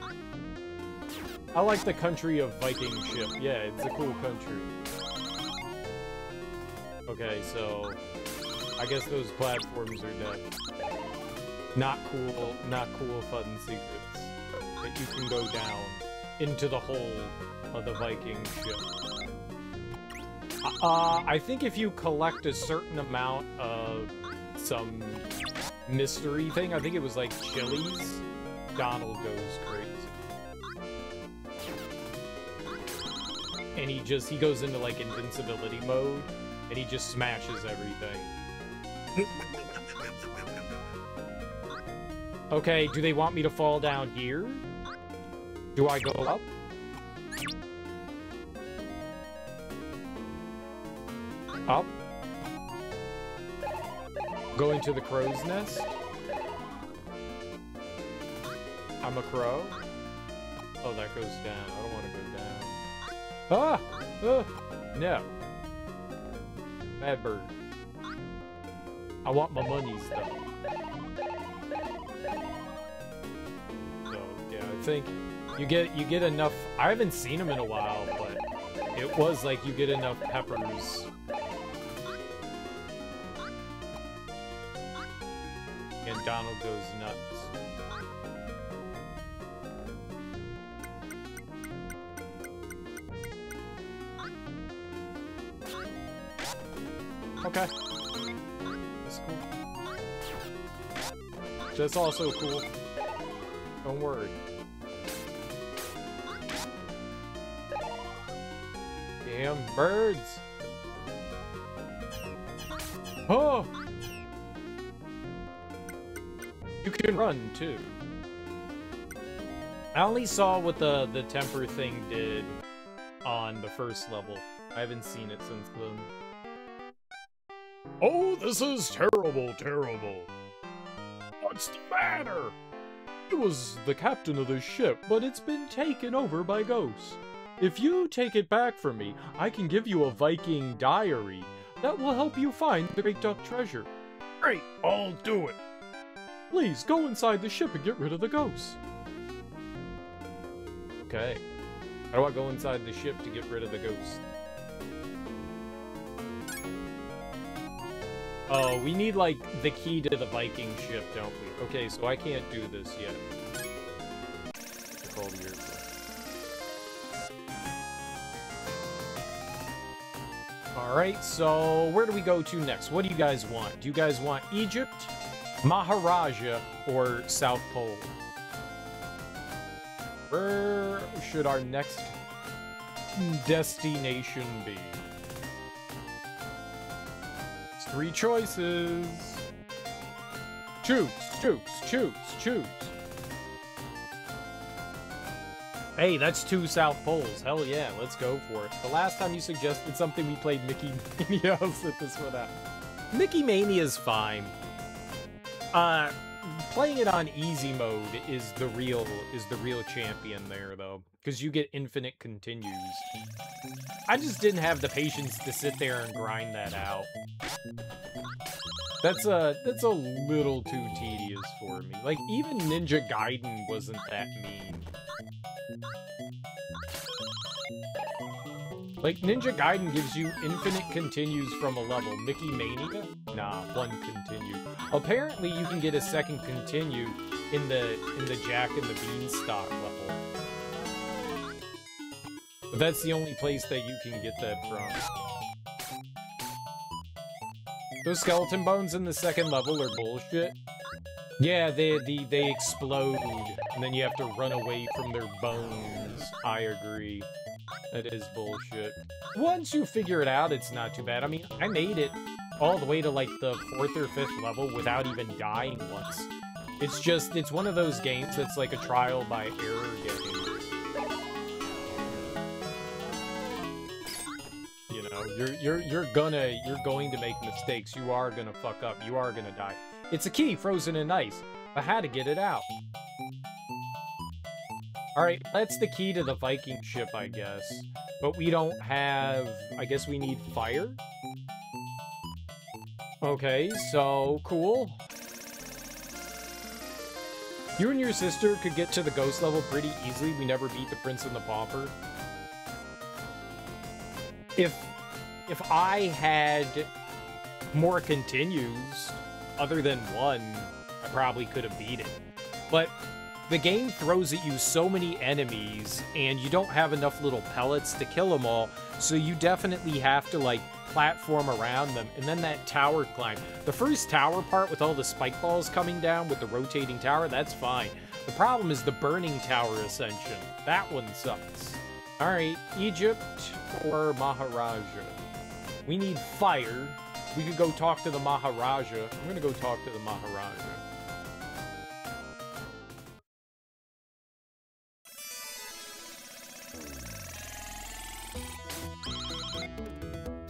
I like the country of Viking ship. Yeah, it's a cool country. Okay, so... I guess those platforms are dead. Not cool, not cool fun secrets. That you can go down into the hole of the Viking ship. Uh, I think if you collect a certain amount of some mystery thing. I think it was like chilies. Donald goes crazy. And he just, he goes into like invincibility mode, and he just smashes everything. okay, do they want me to fall down here? Do I go up? Up? Going to the crow's nest? I'm a crow? Oh, that goes down. I don't want to go down. Ah! Ah! No. Bad bird. I want my monies, though. So, yeah, I think you get you get enough... I haven't seen them in a while, but it was like you get enough peppers Donald goes nuts. Okay. That's cool. That's also cool. Don't worry. Damn birds! Oh! You can run, too. I only saw what the, the temper thing did on the first level. I haven't seen it since then.
Oh, this is terrible, terrible. What's the matter?
It was the captain of the ship, but it's been taken over by ghosts. If you take it back from me, I can give you a Viking diary that will help you find the Great Duck treasure.
Great, I'll do it.
Please, go inside the ship and get rid of the ghosts.
Okay. How do I go inside the ship to get rid of the ghosts? Oh, we need, like, the key to the Viking ship, don't we? Okay, so I can't do this yet. Alright, so where do we go to next? What do you guys want? Do you guys want Egypt? Maharaja or South Pole? Where should our next destination be? It's three choices. Choose, choose, choose, choose. Hey, that's two South Poles. Hell yeah, let's go for it. The last time you suggested something, we played Mickey [laughs] Mania. I'll sit this one out. Mickey Mania is fine. Uh, playing it on easy mode is the real is the real champion there though, because you get infinite continues. I just didn't have the patience to sit there and grind that out. That's a that's a little too tedious for me. Like even Ninja Gaiden wasn't that mean. Like, Ninja Gaiden gives you infinite continues from a level. Mickey Mania? Nah, one continue. Apparently, you can get a second continue in the in the Jack and the Beanstalk level. But that's the only place that you can get that from. Those skeleton bones in the second level are bullshit. Yeah, they, they, they explode, and then you have to run away from their bones. I agree. That is bullshit. Once you figure it out, it's not too bad. I mean, I made it all the way to like the fourth or fifth level without even dying once. It's just, it's one of those games that's like a trial by error game. You know, you're you're you're gonna you're going to make mistakes. You are gonna fuck up. You are gonna die. It's a key frozen in ice. I had to get it out. Alright, that's the key to the Viking ship, I guess. But we don't have... I guess we need fire? Okay, so cool. You and your sister could get to the ghost level pretty easily. We never beat the Prince and the Pauper. If if I had more continues other than one, I probably could have beat it. But the game throws at you so many enemies, and you don't have enough little pellets to kill them all, so you definitely have to, like, platform around them, and then that tower climb. The first tower part with all the spike balls coming down with the rotating tower, that's fine. The problem is the burning tower ascension. That one sucks. Alright, Egypt or Maharaja? We need fire. We could go talk to the Maharaja. I'm gonna go talk to the Maharaja.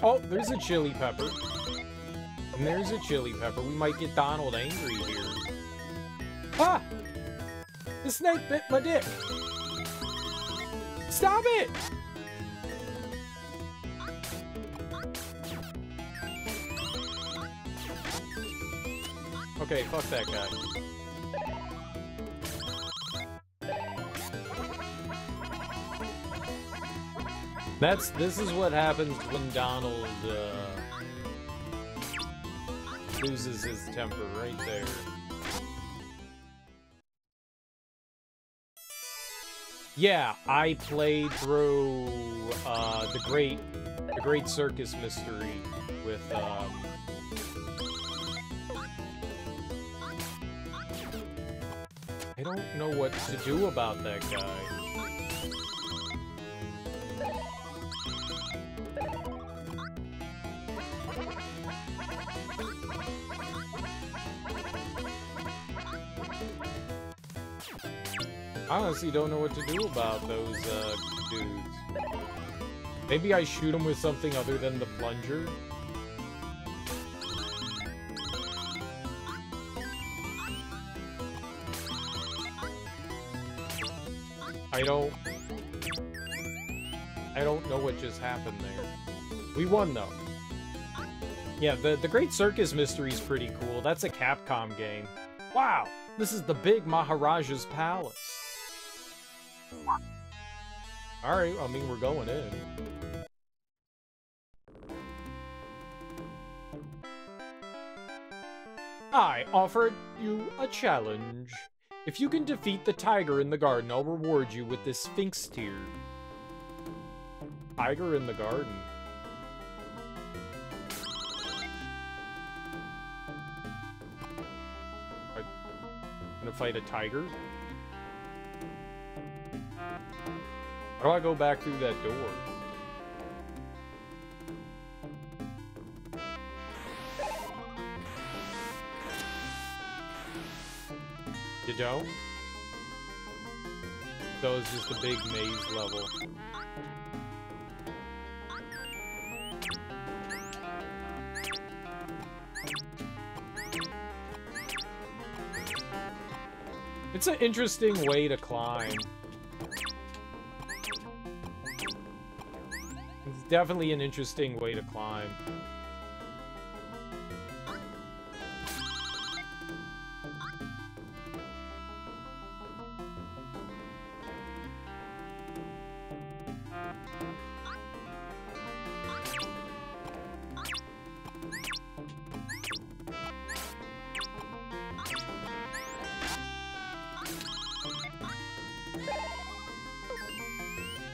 Oh, there's a chili pepper. And there's a chili pepper. We might get Donald angry here. Ah! The snake bit my dick! Stop it! Okay, fuck that guy. That's this is what happens when Donald uh, loses his temper right there. Yeah, I played through uh, the great the Great Circus Mystery with um, I don't know what to do about that guy. Honestly don't know what to do about those uh, dudes. Maybe I shoot them with something other than the plunger? I don't... I don't know what just happened there. We won, though. Yeah, the, the Great Circus Mystery is pretty cool. That's a Capcom game. Wow! This is the big Maharaja's Palace. Alright, I mean, we're going in. I offered you a challenge. If you can defeat the tiger in the garden, I'll reward you with this Sphinx tear. Tiger in the garden. I'm gonna fight a tiger? How do I go back through that door? You don't? So it's just a big maze level. It's an interesting way to climb. Definitely an interesting way to climb.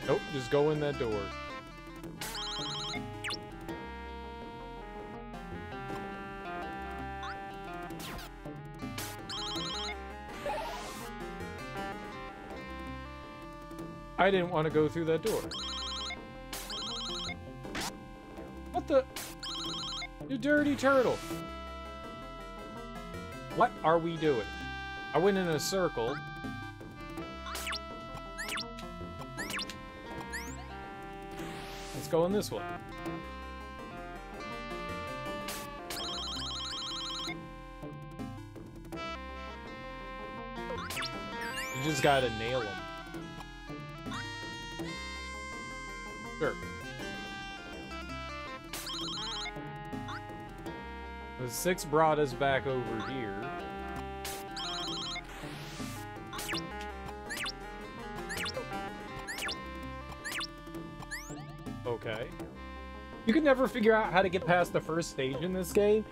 Nope, just go in that door. I didn't want to go through that door. What the? You dirty turtle. What are we doing? I went in a circle. Let's go in this one. You just gotta nail them. Six brought us back over here. Okay. You can never figure out how to get past the first stage in this game.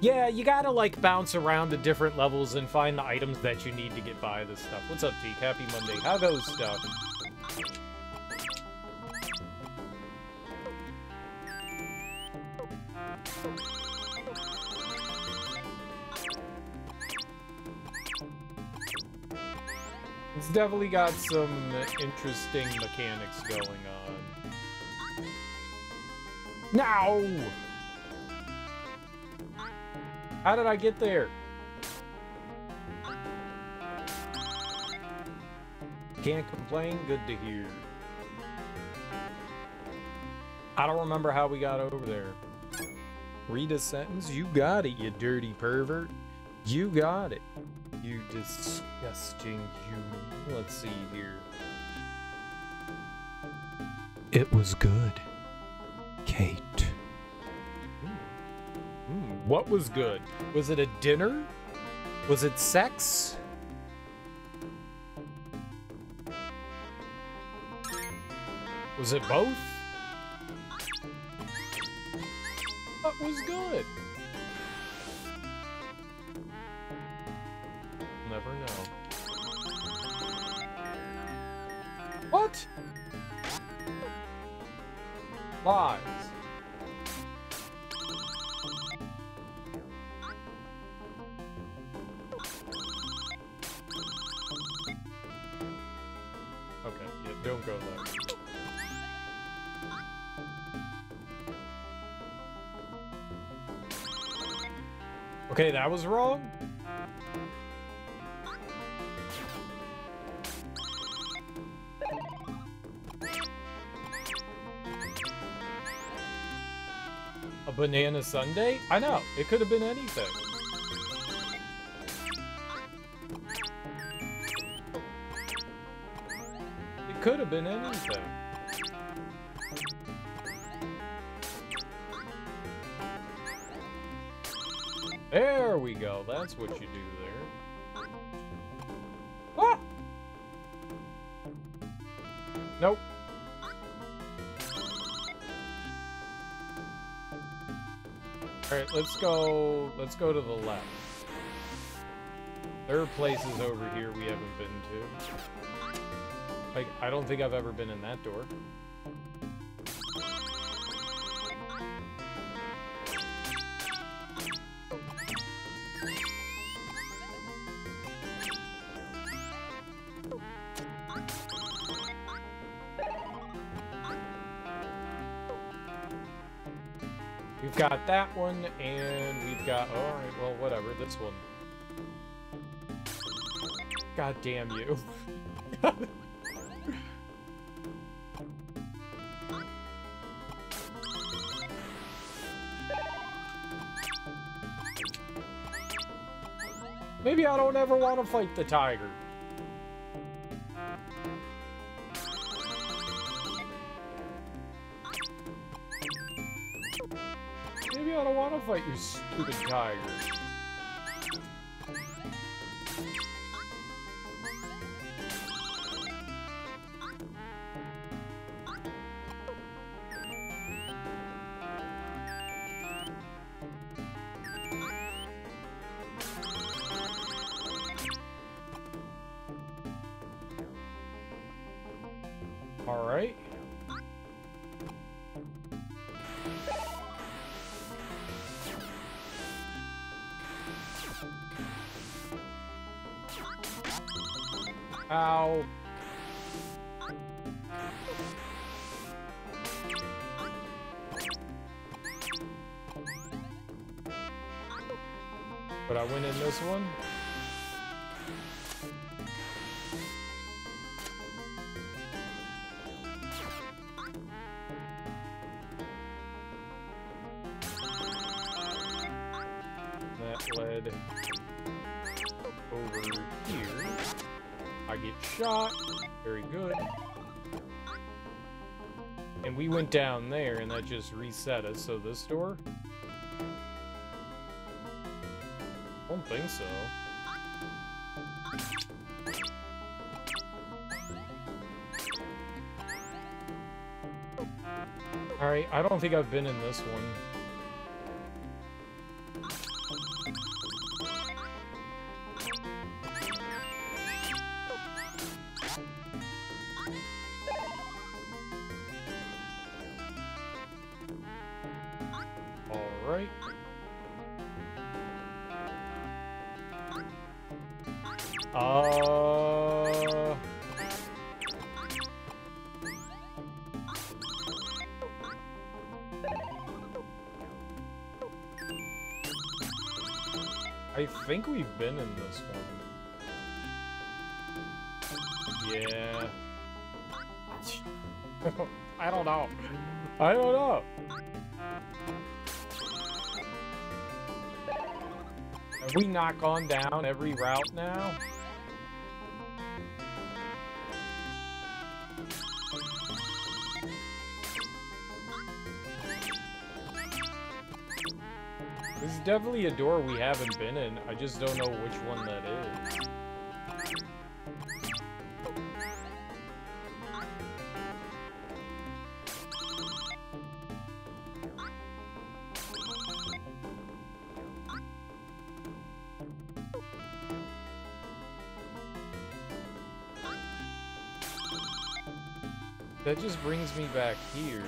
Yeah, you gotta, like, bounce around to different levels and find the items that you need to get by this stuff. What's up, Teak? Happy Monday. How goes stuff? Definitely got some interesting mechanics going on. Now! How did I get there? Can't complain, good to hear. I don't remember how we got over there. Read a sentence? You got it, you dirty pervert. You got it. You disgusting human. Let's see here.
It was good, Kate.
Hmm, what was good? Was it a dinner? Was it sex? Was it both? What was good? Okay, that was wrong. A banana sundae? I know, it could have been anything. It could have been anything. We go. That's what you do there. Ah! Nope. Alright, let's go let's go to the left. There are places over here we haven't been to. Like, I don't think I've ever been in that door. That one, and we've got... Oh, alright, well, whatever, this one. God damn you. [laughs] Maybe I don't ever want to fight the tiger. Stupid tiger. Down there, and that just reset us. So this door? I don't think so. Alright, I don't think I've been in this one. Alright. Uh... I think we've been in this one. Yeah. [laughs] I don't know. I don't know. We not gone down every route now? This is definitely a door we haven't been in. I just don't know which one that is. Me back here.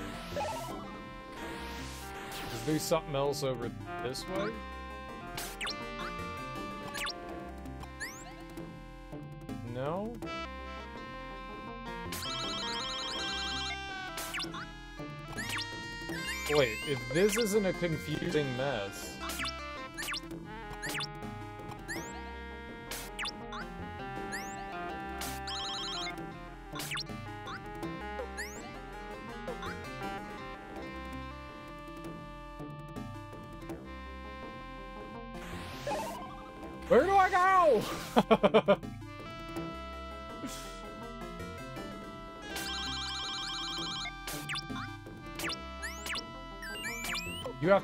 Is there something else over this way? No? Wait, if this isn't a confusing mess...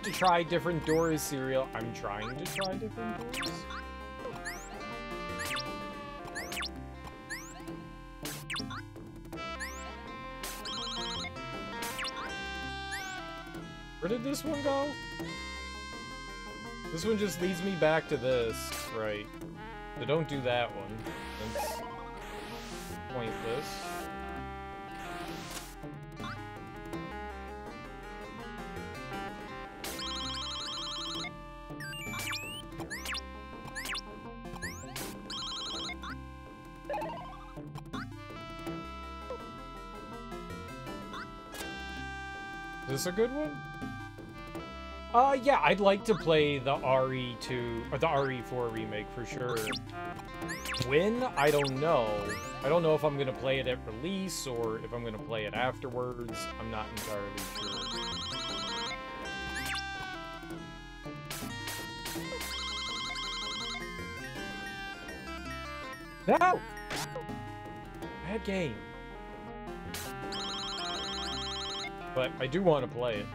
to try different doors, Cereal. I'm trying to try different doors. Where did this one go? This one just leads me back to this, right? So don't do that one. This a good one? Uh, yeah, I'd like to play the RE2, or the RE4 remake for sure. When? I don't know. I don't know if I'm gonna play it at release, or if I'm gonna play it afterwards. I'm not entirely sure. No! Bad game. But I do want to play it.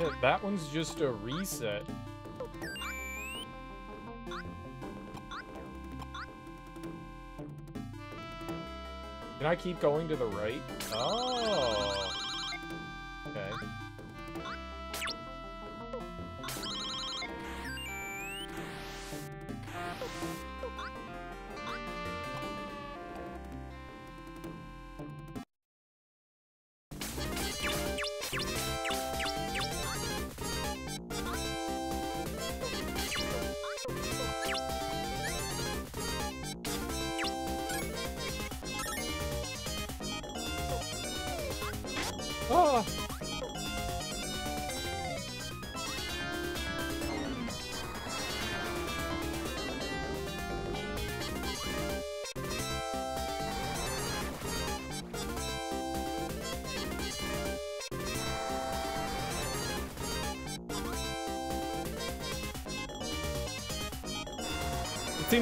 Yeah, that one's just a reset. Can I keep going to the right? Oh.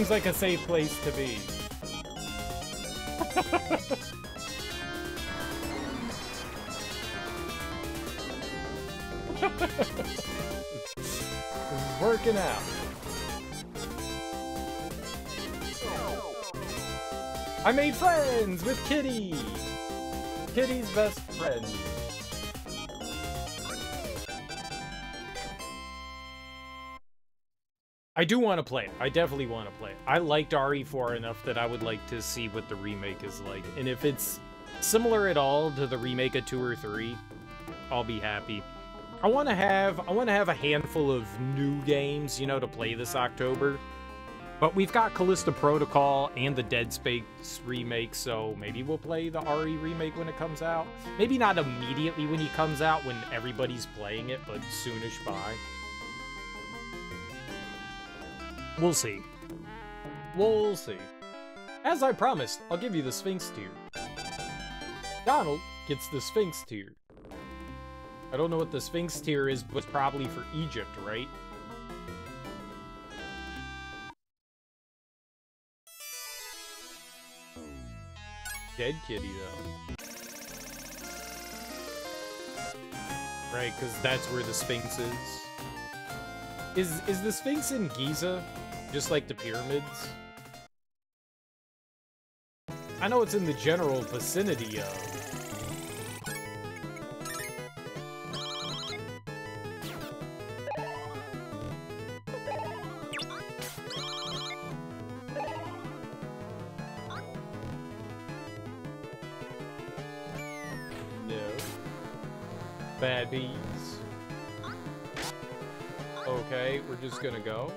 Seems like a safe place to be. working out. I made friends with Kitty! Kitty's best friend. I do want to play it. I definitely want to play it. I liked RE4 enough that I would like to see what the remake is like. And if it's similar at all to the remake of 2 or 3, I'll be happy. I want to have I want to have a handful of new games, you know, to play this October. But we've got Callisto Protocol and the Dead Space remake, so maybe we'll play the RE remake when it comes out. Maybe not immediately when he comes out, when everybody's playing it, but soonish by. We'll see. We'll see. As I promised, I'll give you the Sphinx tear. Donald gets the Sphinx tear. I don't know what the Sphinx tear is, but it's probably for Egypt, right? Dead kitty, though. Right, because that's where the Sphinx is. Is is the Sphinx in Giza? Just like the pyramids? I know it's in the general vicinity of. No. Bad bees. Okay, we're just gonna go.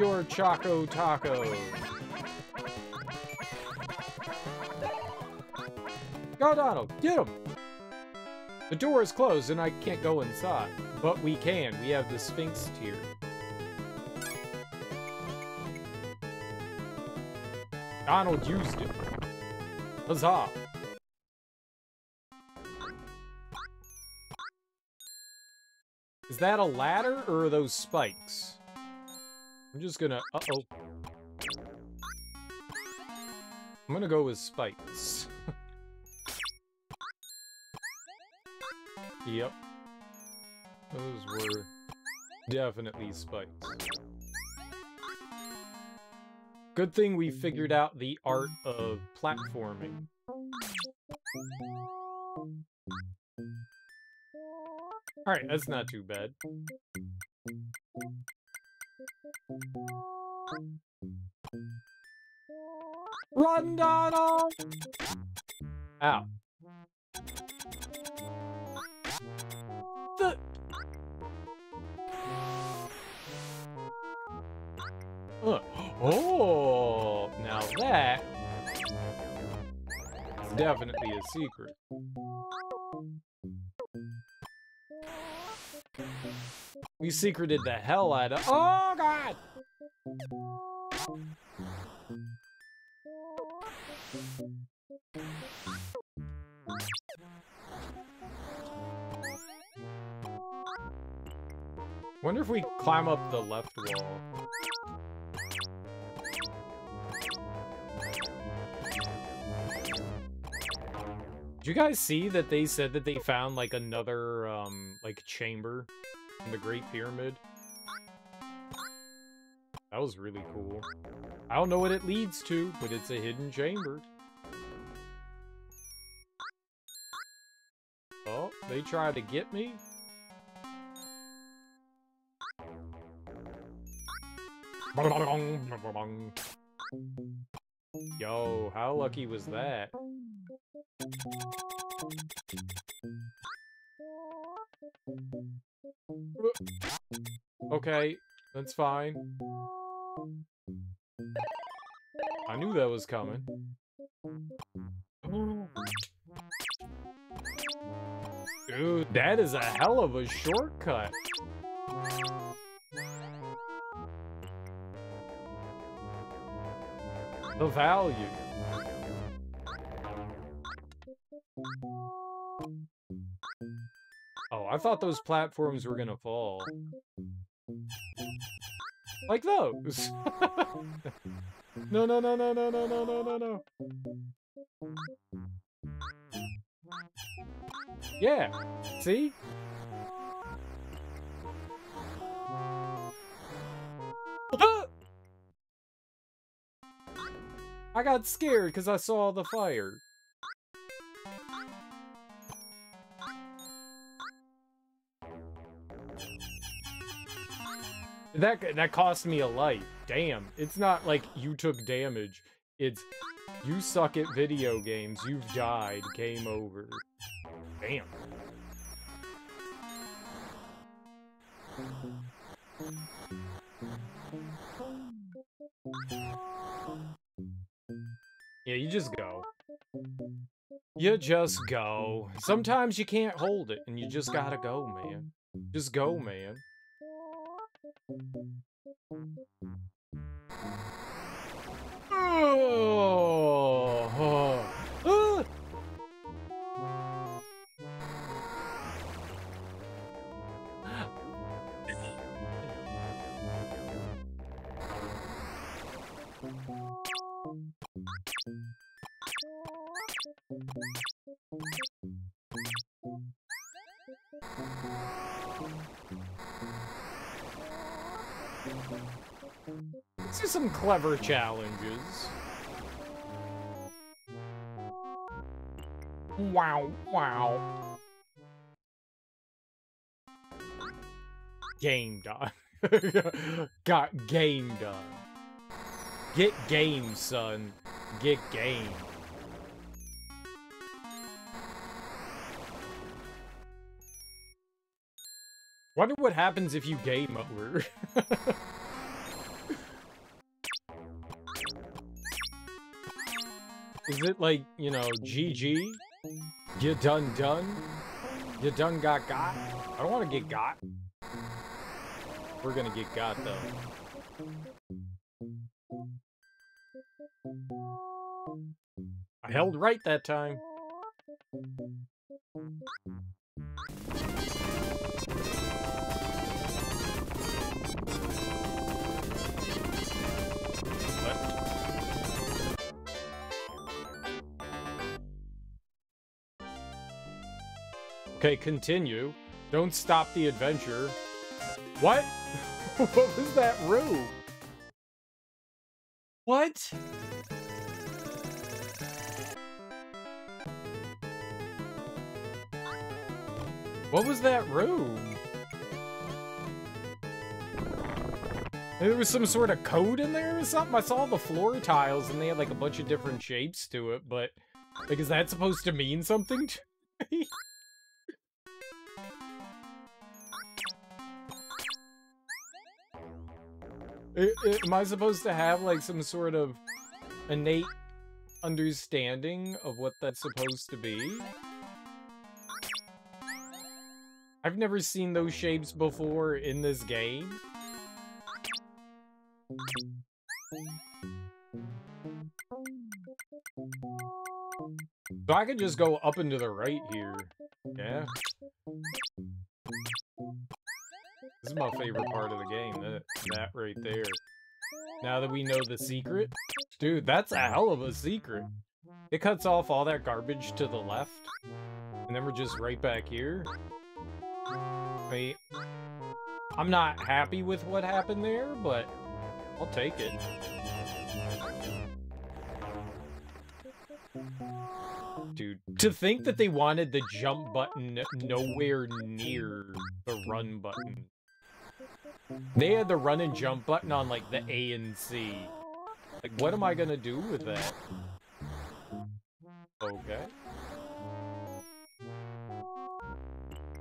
Your Choco Taco. Go, Donald! Get him! The door is closed and I can't go inside. But we can. We have the Sphinx tear. Donald used it. Huzzah! Is that a ladder or are those spikes? I'm just gonna... Uh-oh. I'm gonna go with spikes. [laughs] yep. Those were definitely spikes. Good thing we figured out the art of platforming. Alright, that's not too bad. Run, Donald! Ow. The... Uh, oh, now that is definitely a secret. We secreted the hell out of- Oh, God! Wonder if we climb up the left wall. Did you guys see that they said that they found like another um like chamber the Great Pyramid? That was really cool. I don't know what it leads to, but it's a hidden chamber. Oh, they tried to get me? Yo, how lucky was that? Okay, that's fine. I knew that was coming. Dude, that is a hell of a shortcut. The value. Oh, I thought those platforms were gonna fall. Like those. [laughs] no, no, no, no, no, no, no, no, no, no. Yeah, see? [laughs] I got scared because I saw the fire. That that cost me a life. Damn. It's not like you took damage. It's you suck at video games. You've died. Game over. Damn. Yeah, you just go. You just go. Sometimes you can't hold it, and you just gotta go, man. Just go, man. Oh, oh. Some clever challenges. Wow, wow. Game done. [laughs] Got game done. Get game, son. Get game. Wonder what happens if you game over. [laughs] Is it like, you know, GG? You done done? You done got got? I don't want to get got. We're gonna get got though. I held right that time. Okay, continue. Don't stop the adventure. What? [laughs] what was that room? What? What was that room? There was some sort of code in there or something? I saw the floor tiles and they had like a bunch of different shapes to it, but like is that supposed to mean something to me? [laughs] I- I- am I supposed to have like some sort of innate understanding of what that's supposed to be? I've never seen those shapes before in this game. So I could just go up and to the right here. Yeah. This is my favorite part of the game, that, that right there. Now that we know the secret. Dude, that's a hell of a secret. It cuts off all that garbage to the left. And then we're just right back here. Wait. I'm not happy with what happened there, but I'll take it. Dude, to think that they wanted the jump button nowhere near the run button. They had the run and jump button on, like, the A and C. Like, what am I gonna do with that? Okay.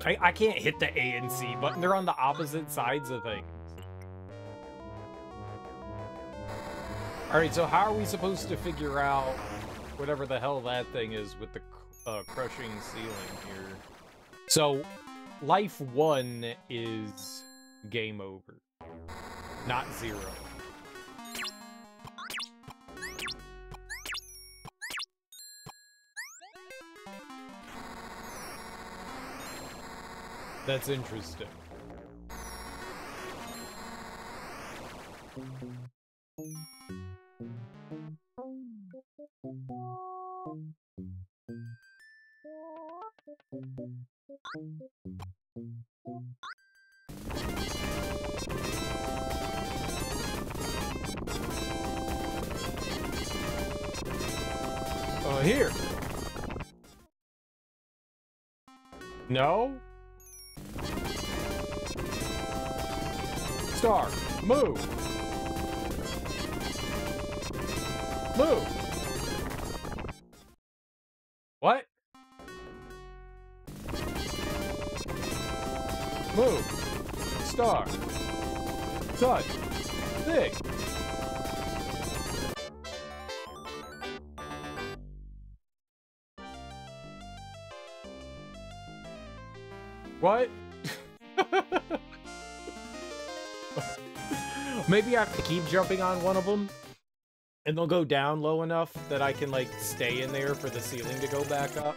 I, I can't hit the A and C button. They're on the opposite sides of things. Alright, so how are we supposed to figure out whatever the hell that thing is with the uh, crushing ceiling here? So, life one is game over, not zero. That's interesting. Uh, here. No? Star, move! Move! Keep jumping on one of them, and they'll go down low enough that I can, like, stay in there for the ceiling to go back up.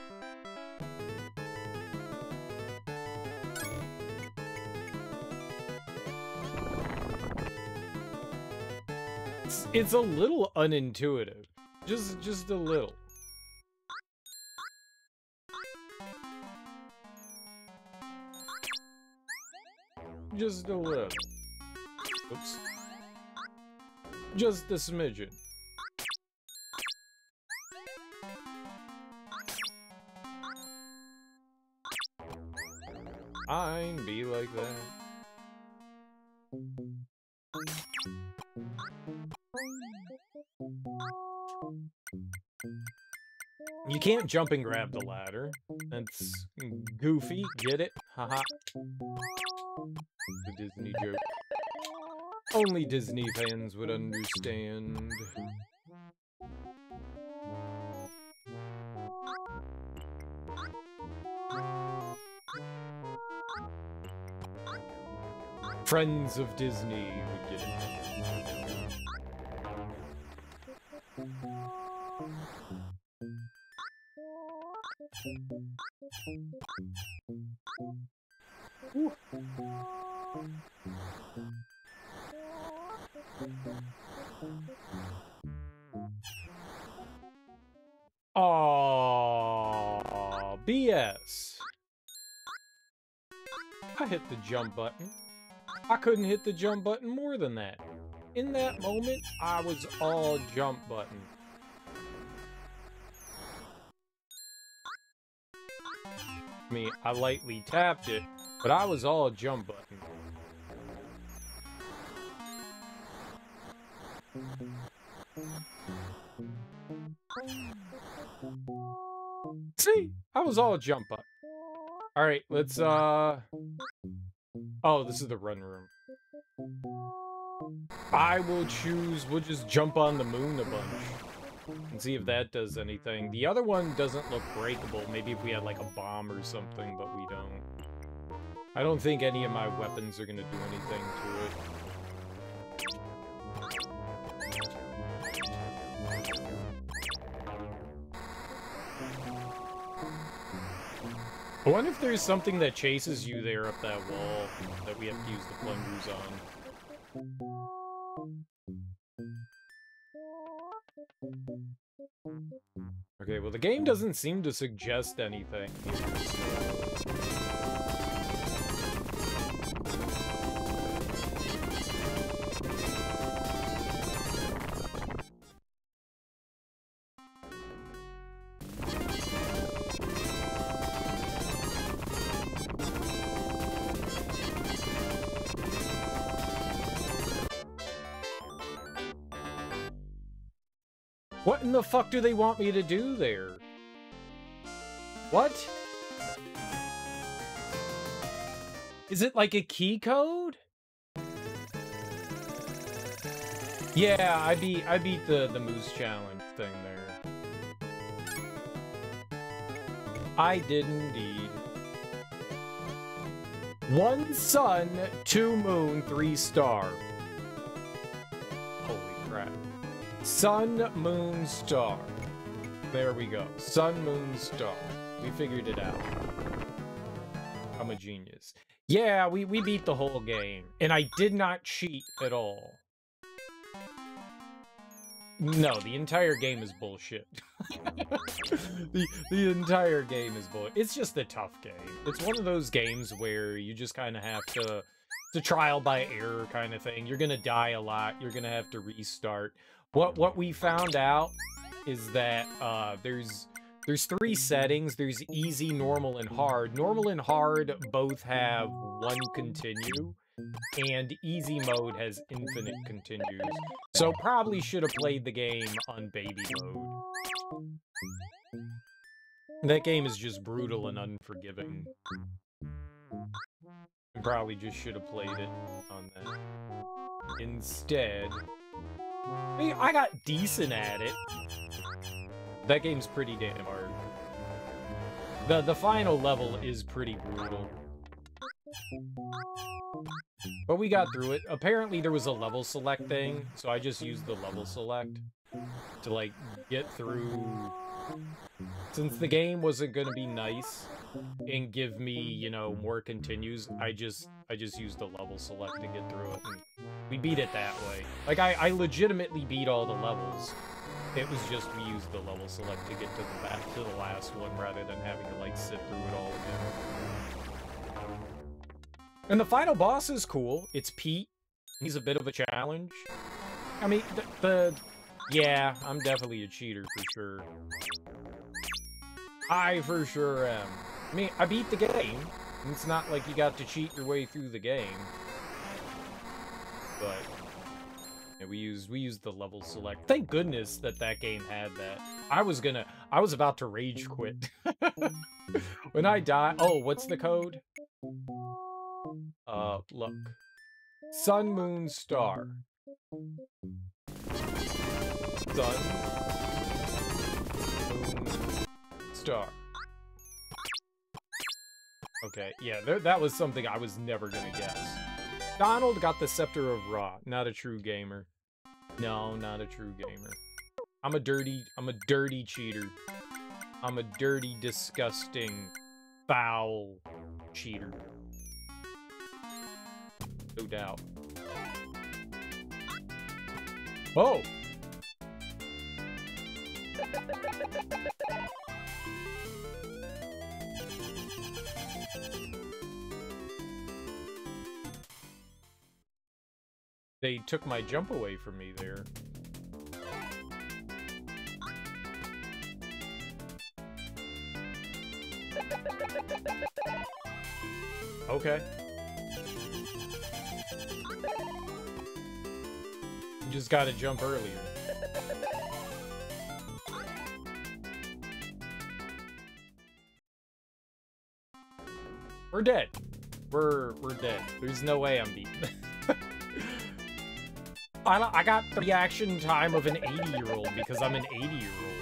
It's, it's a little unintuitive. Just, just a little. Just a little. Oops. Just a smidgen. I'd be like that. You can't jump and grab the ladder. That's goofy. Get it? Haha. the Disney joke. Only Disney fans would understand. Friends of Disney would get it. Whew. Aww, BS. I hit the jump button. I couldn't hit the jump button more than that. In that moment, I was all jump button. Mean, I lightly tapped it, but I was all jump button. See? I was all jump up. Alright, let's, uh... Oh, this is the run room. I will choose, we'll just jump on the moon a bunch. And see if that does anything. The other one doesn't look breakable. Maybe if we had like a bomb or something, but we don't. I don't think any of my weapons are gonna do anything to it. I wonder if there's something that chases you there up that wall that we have to use the plungers on. Okay, well the game doesn't seem to suggest anything. Fuck do they want me to do there? What? Is it like a key code? Yeah, I beat I beat the the moose challenge thing there. I did indeed. One sun, two moon, three star. Sun, moon, star. There we go. Sun, moon, star. We figured it out. I'm a genius. Yeah, we, we beat the whole game. And I did not cheat at all. No, the entire game is bullshit. [laughs] the the entire game is bullshit. It's just a tough game. It's one of those games where you just kind of have to it's a trial by error kind of thing. You're gonna die a lot. You're gonna have to restart. What what we found out is that uh, there's there's three settings. There's easy, normal, and hard. Normal and hard both have one continue and easy mode has infinite continues. So probably should have played the game on baby mode. That game is just brutal and unforgiving. Probably just should have played it on that. Instead, I, mean, I got decent at it. That game's pretty damn hard. The the final level is pretty brutal. But we got through it. Apparently there was a level select thing, so I just used the level select to, like, get through... Since the game wasn't gonna be nice and give me, you know, more continues, I just I just used the level select to get through it. We beat it that way. Like, I, I legitimately beat all the levels. It was just we used the level select to get to the back to the last one rather than having to, like, sit through it all again. And the final boss is cool. It's Pete. He's a bit of a challenge. I mean, the, the... Yeah, I'm definitely a cheater for sure. I for sure am. I mean, I beat the game. It's not like you got to cheat your way through the game. But... We used we used the level select. Thank goodness that that game had that. I was gonna... I was about to rage quit. [laughs] when I die... Oh, what's the code? Uh, look. Sun, moon, star. Sun, moon, star. Okay, yeah, there, that was something I was never gonna guess. Donald got the Scepter of Ra. Not a true gamer. No, not a true gamer. I'm a dirty, I'm a dirty cheater. I'm a dirty, disgusting, foul cheater. No doubt. Oh! They took my jump away from me there. Okay. Just gotta jump earlier. We're dead. We're we're dead. There's no way I'm beaten. [laughs] I, I got the reaction time of an 80-year-old because I'm an 80-year-old.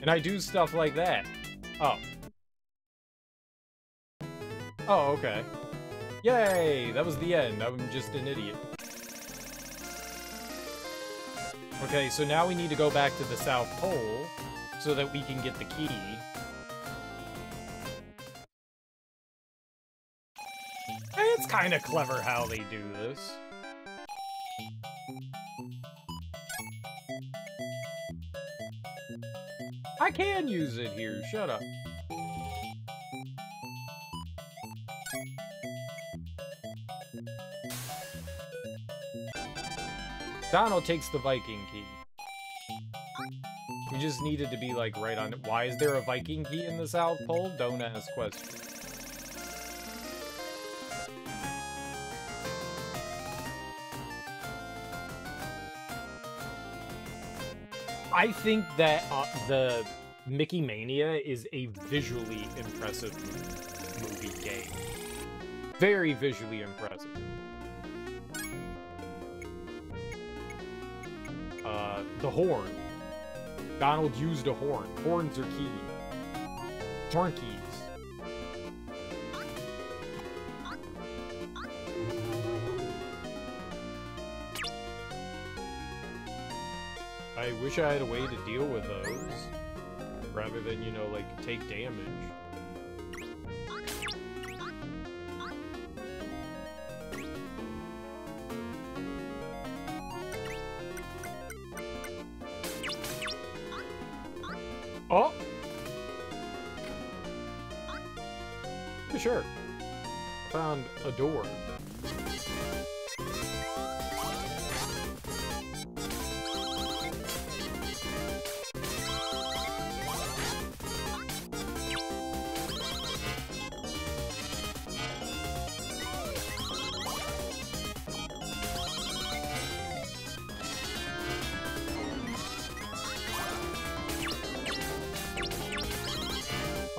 And I do stuff like that. Oh. Oh, okay. Yay! That was the end. I'm just an idiot. Okay, so now we need to go back to the South Pole so that we can get the key. It's kind of clever how they do this. I can use it here, shut up. Donald takes the Viking key. Just needed to be, like, right on. Why is there a Viking key in the South Pole? Don't ask questions. I think that uh, the Mickey Mania is a visually impressive movie game. Very visually impressive. Uh, the horn. Donald used a horn. Horns are key. Horn keys. I wish I had a way to deal with those. Rather than, you know, like, take damage.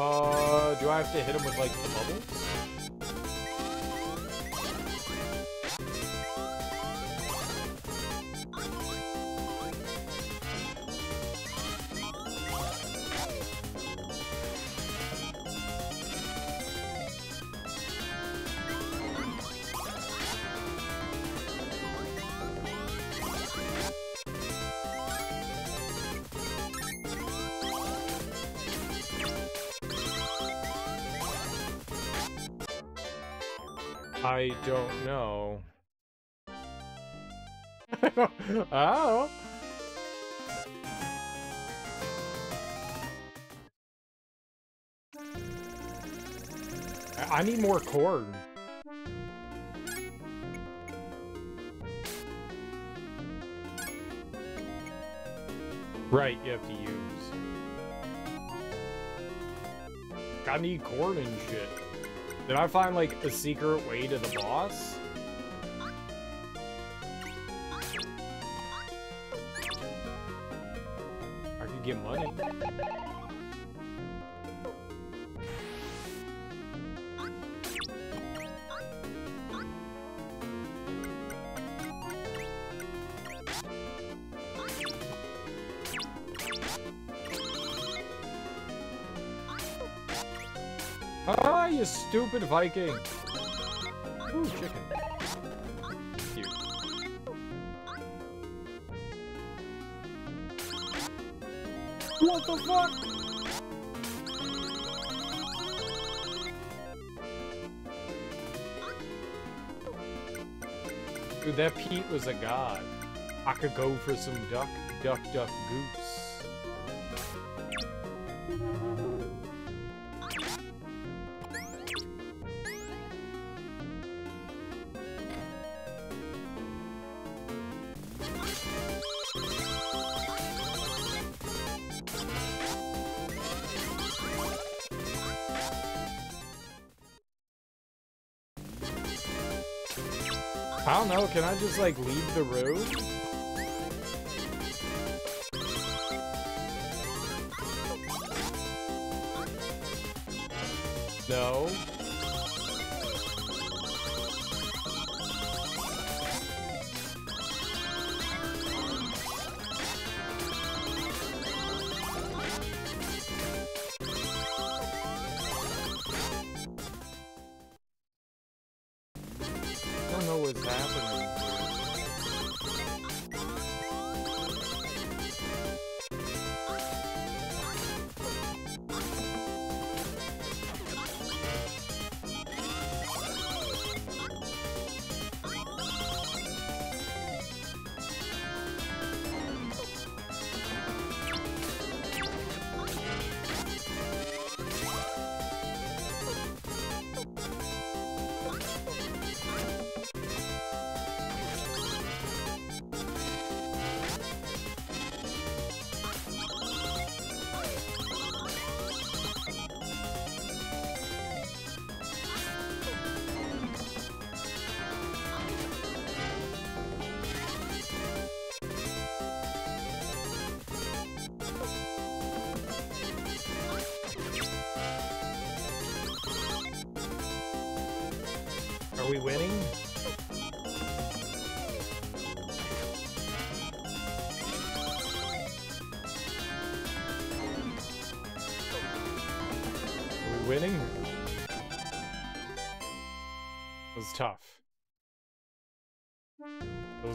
Uh, do I have to hit him with, like, the bubbles? Oh. I need more corn. Right, you have to use. I need corn and shit. Did I find, like, a secret way to the boss? Viking! Ooh, chicken. What the fuck? Dude, that Pete was a god. I could go for some duck, duck, duck, goose. Just like leave the room?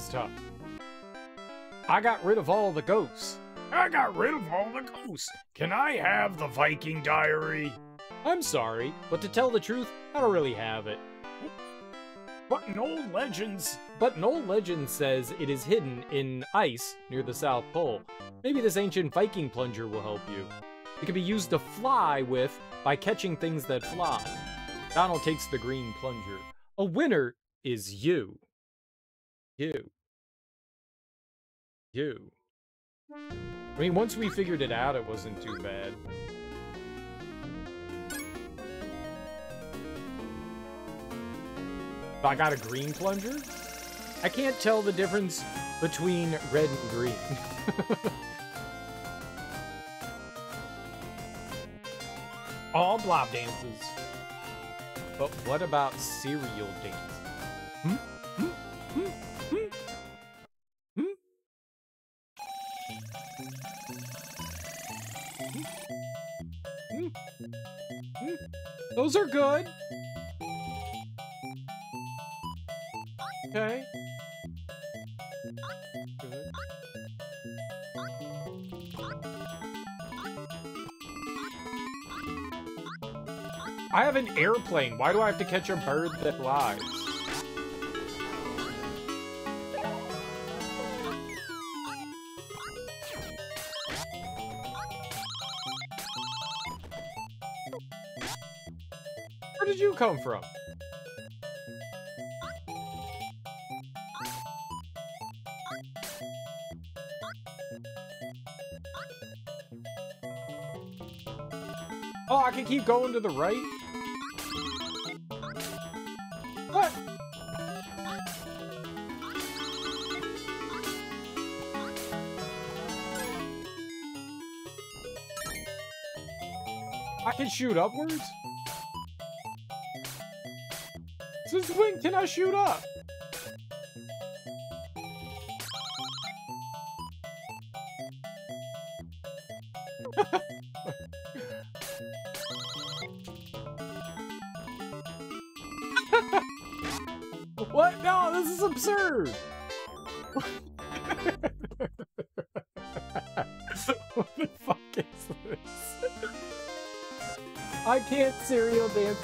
Tough. I got rid of all the ghosts.
I got rid of all the ghosts. Can I have the Viking diary?
I'm sorry, but to tell the truth, I don't really have it.
But in old legends,
But an old legend says it is hidden in ice near the South Pole. Maybe this ancient Viking plunger will help you. It can be used to fly with by catching things that fly. Donald takes the green plunger. A winner is you. You. You. I mean, once we figured it out, it wasn't too bad. I got a green plunger? I can't tell the difference between red and green. [laughs] All blob dances. But what about cereal dance? Hmm? Hmm? An airplane. Why do I have to catch a bird that flies? Where did you come from? Oh, I can keep going to the right? Shoot upwards? Since when can I shoot up?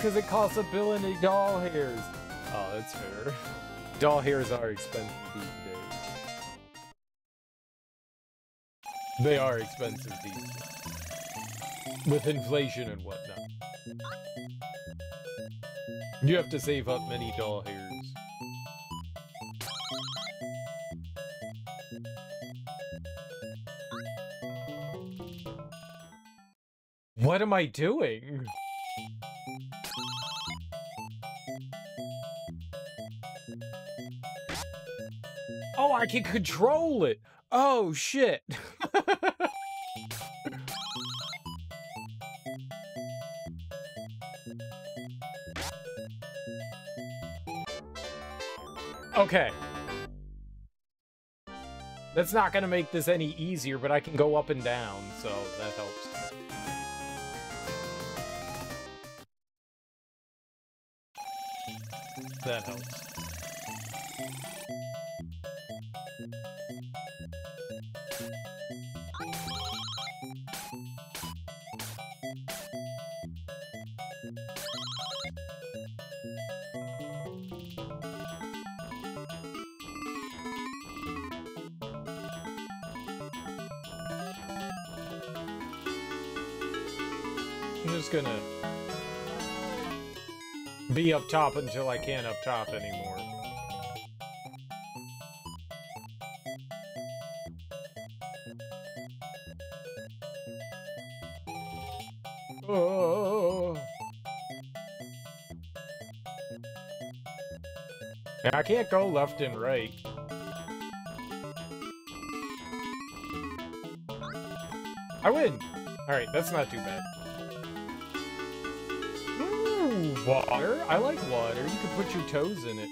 Because it costs a billion doll hairs. Oh, that's fair. Doll hairs are expensive these days. They are expensive these days. With inflation and whatnot. You have to save up many doll hairs. What am I doing? I can control it! Oh, shit! [laughs] okay. That's not gonna make this any easier, but I can go up and down, so that helps. Up top until I can't up top anymore. Oh. I can't go left and right. I win! Alright, that's not too bad. Water. I like water. You can put your toes in it.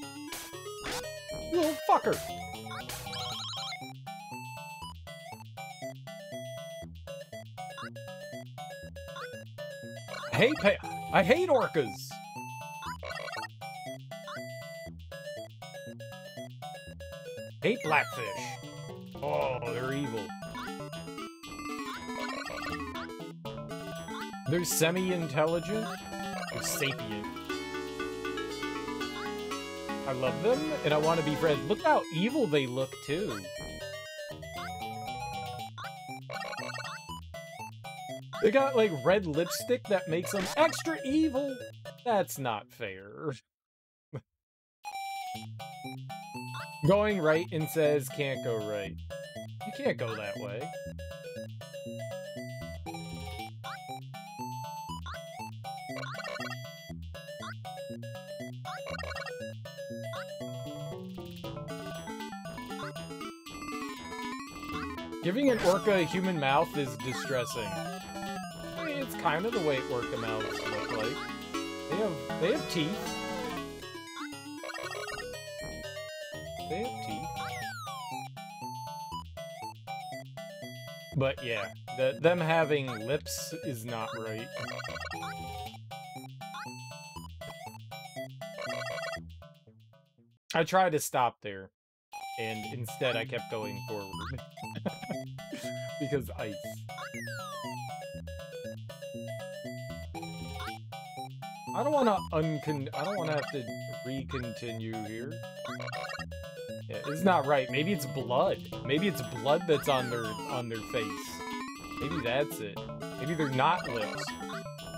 You little fucker. I hate I hate orcas. Hate blackfish. Oh, they're evil. They're semi-intelligent. Sapient. I love them, and I want to be friends. Look how evil they look, too. They got, like, red lipstick that makes them extra evil. That's not fair. [laughs] Going right and says can't go right. You can't go that way. Giving an orca a human mouth is distressing. I mean, it's kind of the way orca mouths look like. They have they have teeth. They have teeth. But yeah, the, them having lips is not right. I tried to stop there, and instead I kept going forward. [laughs] because ice. I don't want to uncon- I don't want to have to recontinue here. Yeah, it's not right. Maybe it's blood. Maybe it's blood that's on their on their face. Maybe that's it. Maybe they're not lips.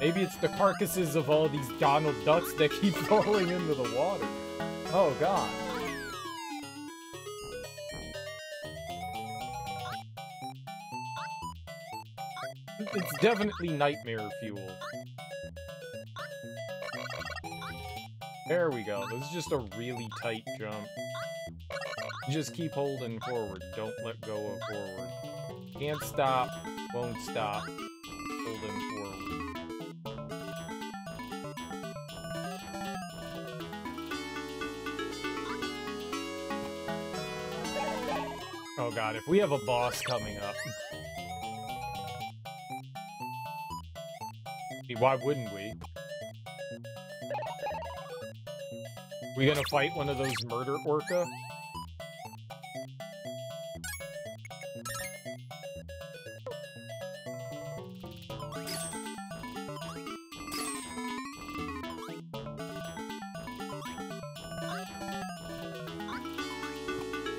Maybe it's the carcasses of all these Donald Ducks that keep [laughs] falling into the water. Oh god. Definitely nightmare fuel. There we go. This is just a really tight jump. Just keep holding forward. Don't let go of forward. Can't stop. Won't stop. Holding forward. Oh god, if we have a boss coming up. Why wouldn't we? We gonna fight one of those murder orca?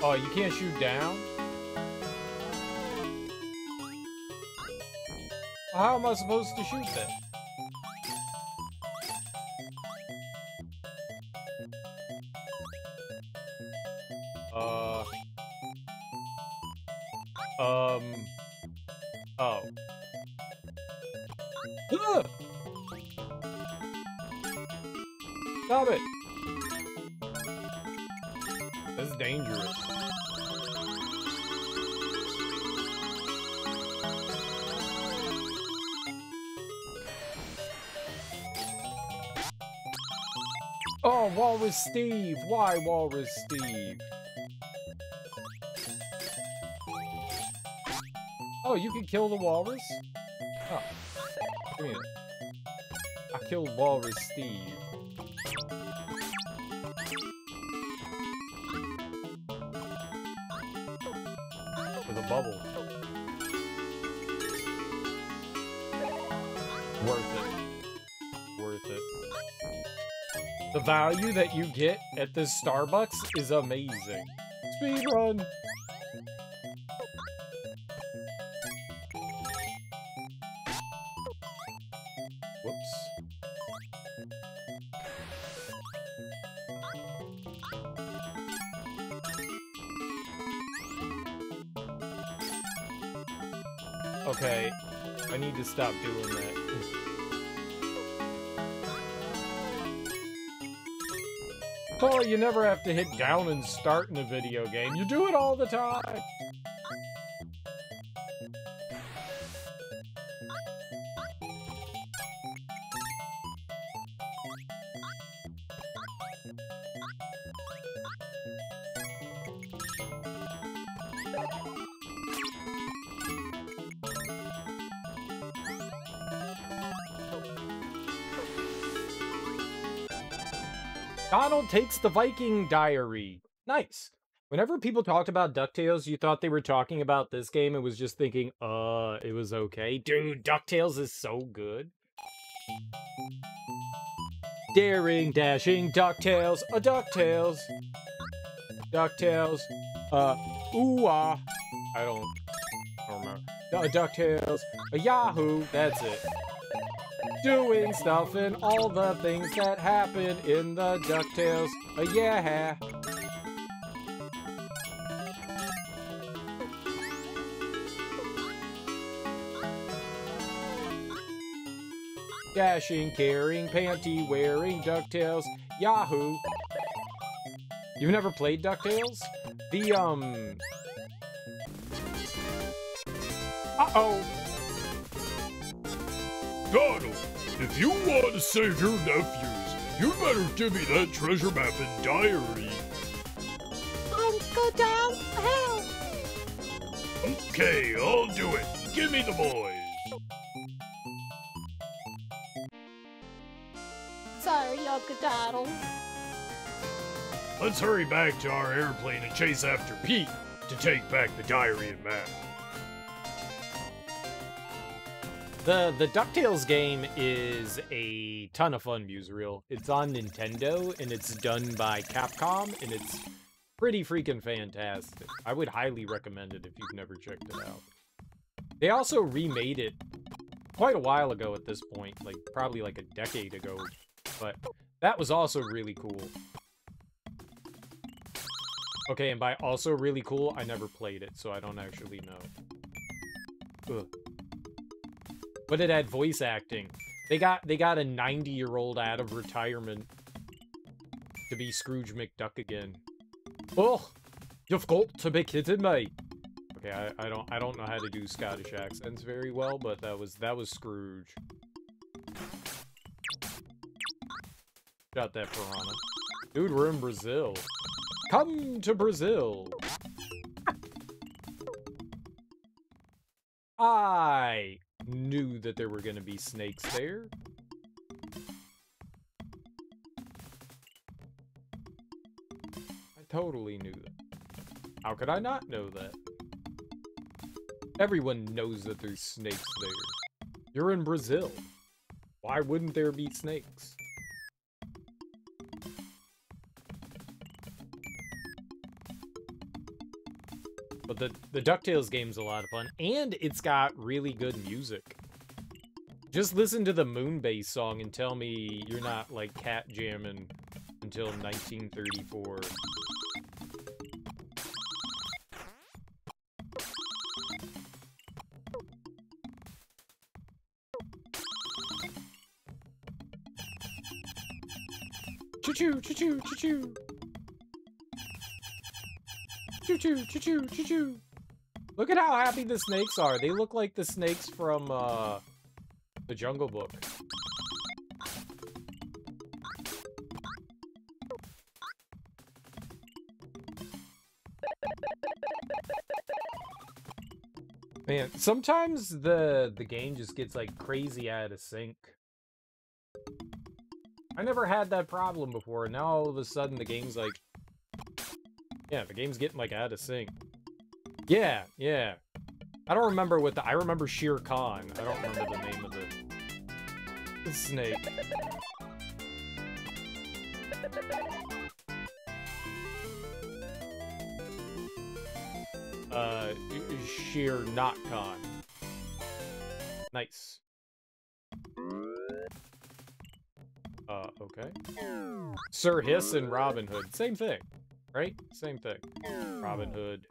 Oh, you can't shoot down? How am I supposed to shoot that? Steve! Why Walrus Steve? Oh, you can kill the walrus? Oh. Come here. I killed Walrus Steve. Value that you get at this Starbucks is amazing. Speed run. Okay, I need to stop doing that. You never have to hit down and start in a video game. You do it all the time. Takes the Viking Diary. Nice. Whenever people talked about DuckTales, you thought they were talking about this game and was just thinking, uh, it was okay. Dude, DuckTales is so good. Daring, dashing, DuckTales, a DuckTales. DuckTales, uh, ooh ah. I don't, I don't remember. Uh, DuckTales, a Yahoo, that's it. Doing stuff and all the things that happen in the DuckTales, uh, yeah. Dashing, caring, panty wearing, DuckTales, Yahoo. You've never played DuckTales? The, um... Uh-oh!
Donald, if you want to save your nephews, you better give me that treasure map and diary.
Uncle Dom, help!
Okay, I'll do it. Give me the boys.
Sorry, Uncle Donald.
Let's hurry back to our airplane and chase after Pete to take back the diary and map.
The the DuckTales game is a ton of fun, Musereel. It's on Nintendo, and it's done by Capcom, and it's pretty freaking fantastic. I would highly recommend it if you've never checked it out. They also remade it quite a while ago at this point, like probably like a decade ago, but that was also really cool. Okay, and by also really cool, I never played it, so I don't actually know. Ugh. But it had voice acting. They got they got a 90 year old out of retirement to be Scrooge McDuck again. Oh, you've got to be kidding me. Okay, I, I don't I don't know how to do Scottish accents very well, but that was that was Scrooge. Got that piranha. Dude, we're in Brazil. Come to Brazil. I knew that there were going to be snakes there. I totally knew that. How could I not know that? Everyone knows that there's snakes there. You're in Brazil. Why wouldn't there be snakes? But the, the DuckTales game's a lot of fun, and it's got really good music. Just listen to the Moonbase song and tell me you're not, like, cat jamming until 1934. Choo-choo, choo-choo, choo-choo. Choo-choo, choo-choo, choo-choo. Look at how happy the snakes are. They look like the snakes from, uh, the Jungle Book. Man, sometimes the the game just gets like crazy out of sync. I never had that problem before. Now all of a sudden the game's like yeah, the game's getting like out of sync. Yeah, yeah. I don't remember what the I remember Shere Khan. I don't remember the name of the, the snake. Uh, Shere Not Khan. Nice. Uh, okay. Sir Hiss and Robin Hood. Same thing, right? Same thing. Robin Hood.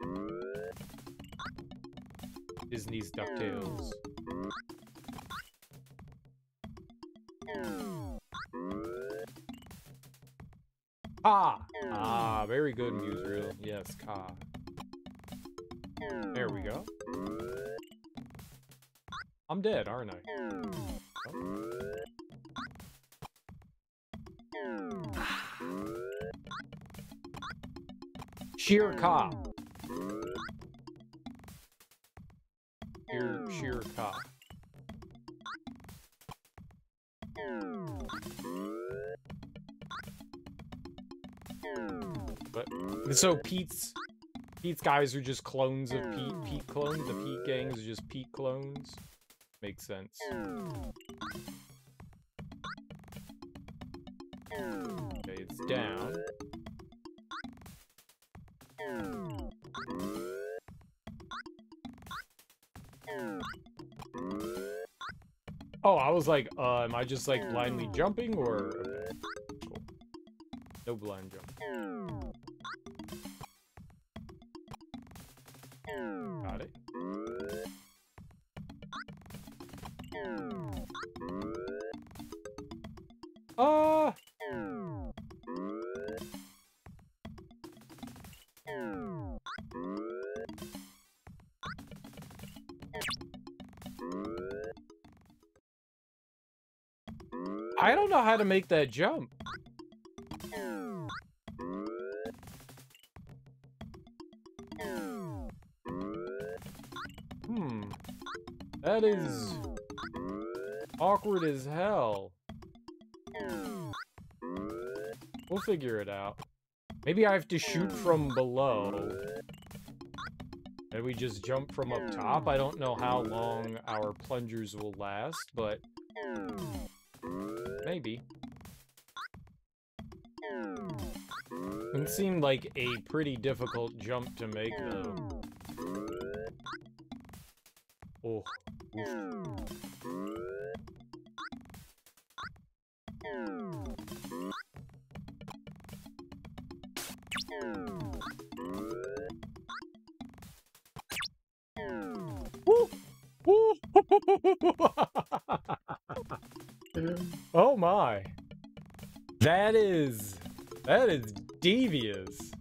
Disney's DuckTales. Ah! Ah, very good, Musereel. Yes, Kaa. There we go. I'm dead, aren't I? Oh. Shere Ka. Sheer, sheer cock. But so Pete's Pete's guys are just clones of Pete. Pete clones. The Pete gangs are just Pete clones. Makes sense. Okay, it's down. Was like, uh, am I just like blindly jumping or? Cool. No blind jump. I don't know how to make that jump. Hmm. That is awkward as hell. We'll figure it out. Maybe I have to shoot from below. And we just jump from up top. I don't know how long our plungers will last, but maybe. It seemed like a pretty difficult jump to make, though. That is devious.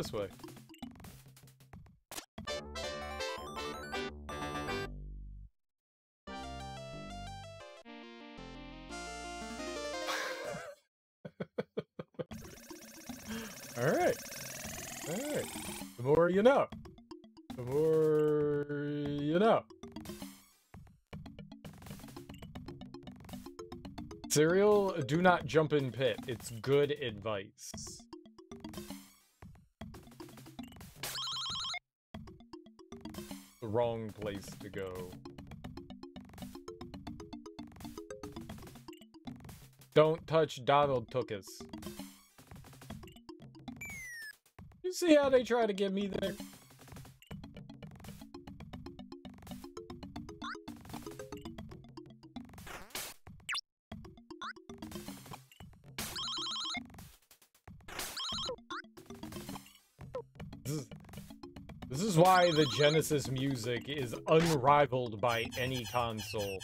This way. Alright. Alright. The more you know. The more you know. Cereal, do not jump in pit. It's good advice. Wrong place to go. Don't touch Donald Tookus. You see how they try to get me there? Why the Genesis music is unrivaled by any console.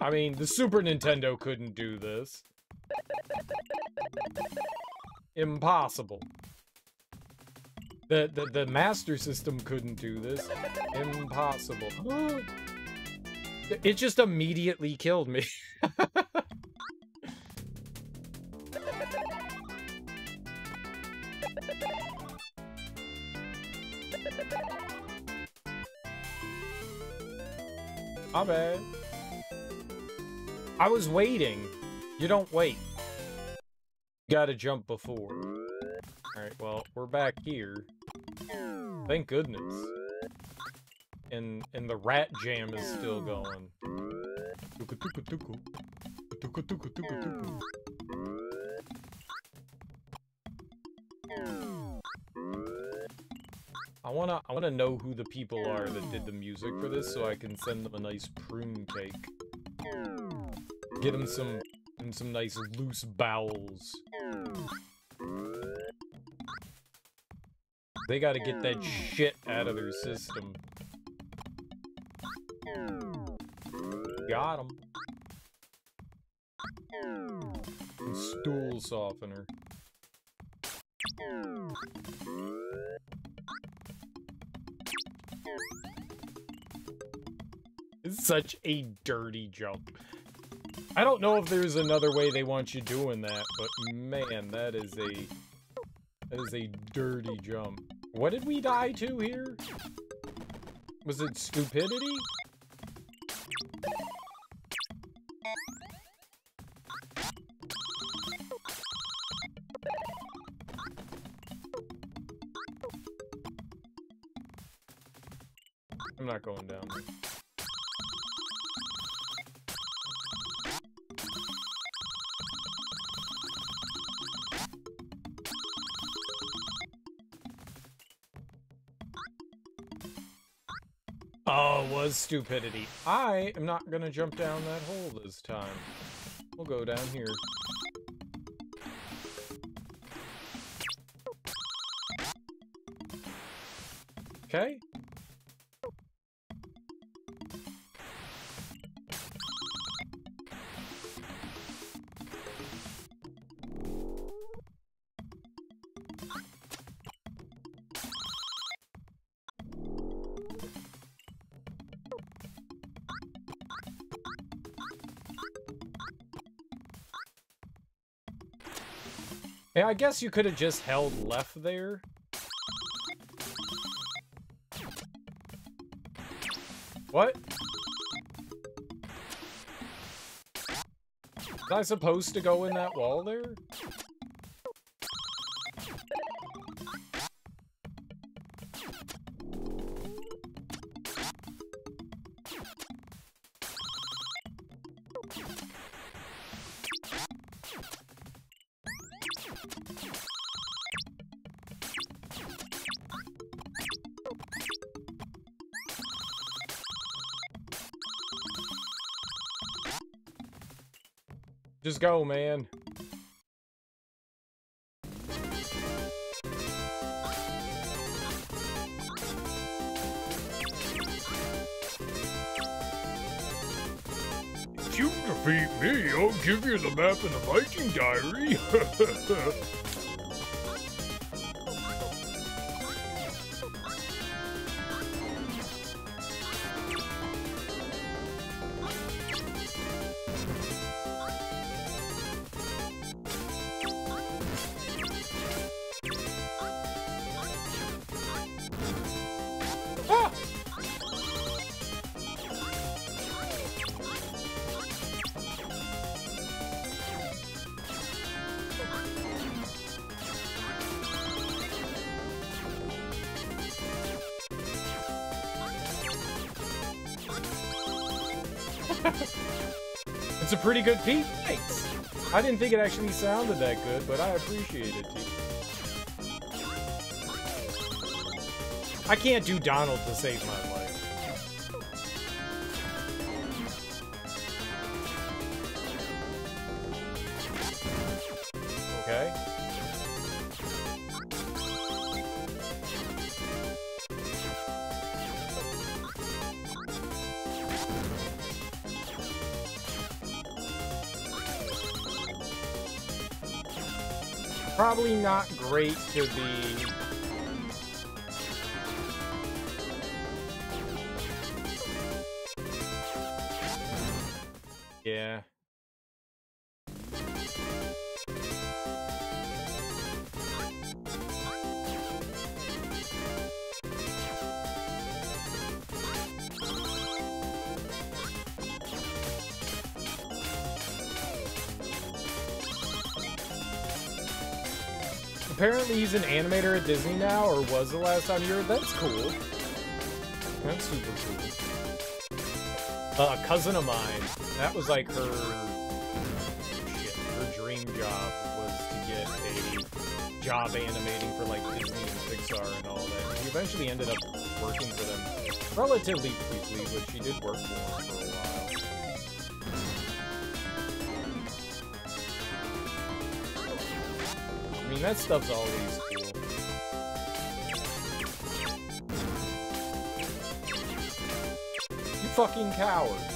I mean, the Super Nintendo couldn't do this. Impossible. The, the, the Master System couldn't do this. Impossible. It just immediately killed me. [laughs] My bad. I was waiting. You don't wait. You gotta jump before. Alright, well, we're back here. Thank goodness. And and the rat jam is still going. I wanna I wanna know who the people are that did the music for this so I can send them a nice prune cake. Get them some and some nice loose bowels. They gotta get that shit out of their system. Got him. Stool softener. It's such a dirty jump. I don't know if there's another way they want you doing that, but man, that is a that is a dirty jump. What did we die to here? Was it stupidity? Going down. Oh, was stupidity. I am not gonna jump down that hole this time. We'll go down here. Okay. I guess you could have just held left there. What? Was I supposed to go in that wall there? Just go, man.
If you defeat me, I'll give you the map and the Viking diary. [laughs]
good Pete. Thanks. I didn't think it actually sounded that good, but I appreciate it, I can't do Donald to save my life. Great to be he's an animator at Disney now, or was the last time you heard. That's cool. That's super cool. Uh, a cousin of mine, that was like her, shit, her dream job was to get a job animating for like Disney and Pixar and all that. She eventually ended up working for them relatively briefly, but she did work for them that stuff's always cool. You fucking coward.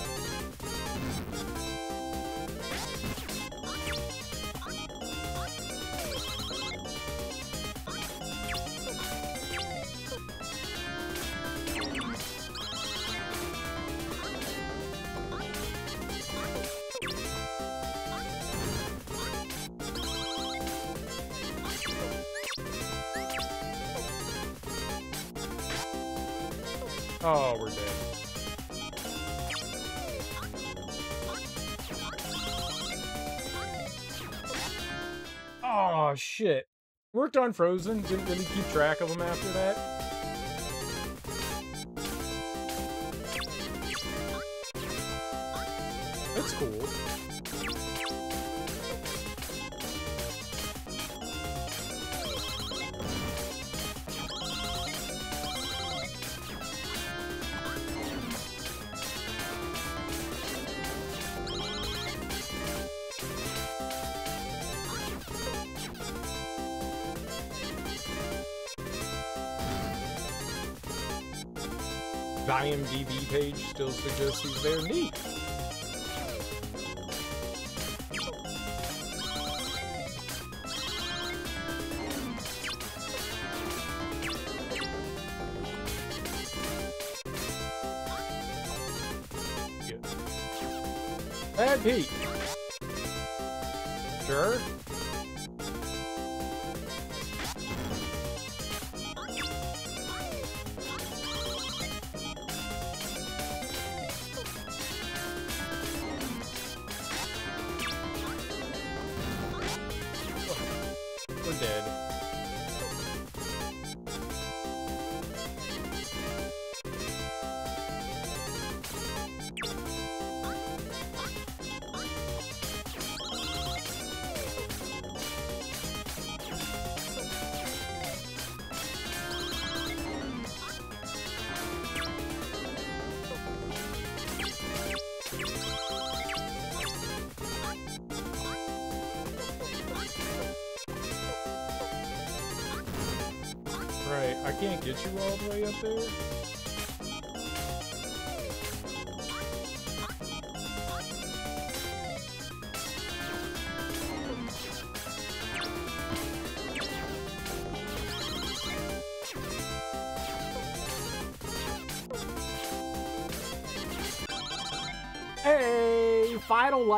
Worked on Frozen, didn't really keep track of them after that. IMDb page still suggests he's there. Neat.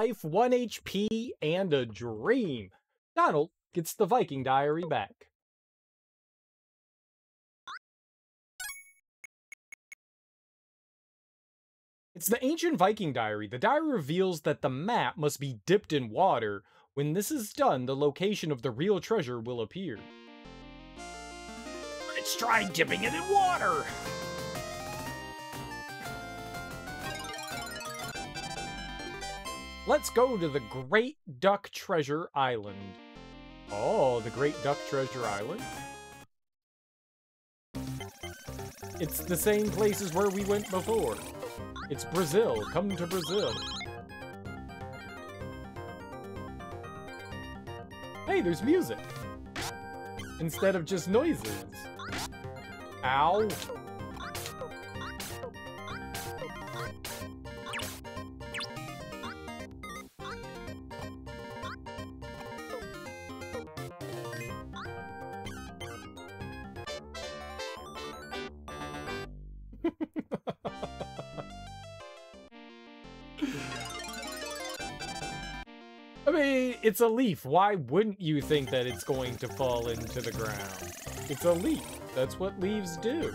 Life, 1 HP, and a dream. Donald gets the Viking diary back. It's the ancient Viking diary. The diary reveals that the map must be dipped in water. When this is done, the location of the real treasure will appear. Let's try dipping it in water! Let's go to the Great Duck Treasure Island. Oh, the Great Duck Treasure Island? It's the same place as where we went before. It's Brazil. Come to Brazil. Hey, there's music. Instead of just noises. Ow. A leaf. Why wouldn't you think that it's going to fall into the ground? It's a leaf. That's what leaves do.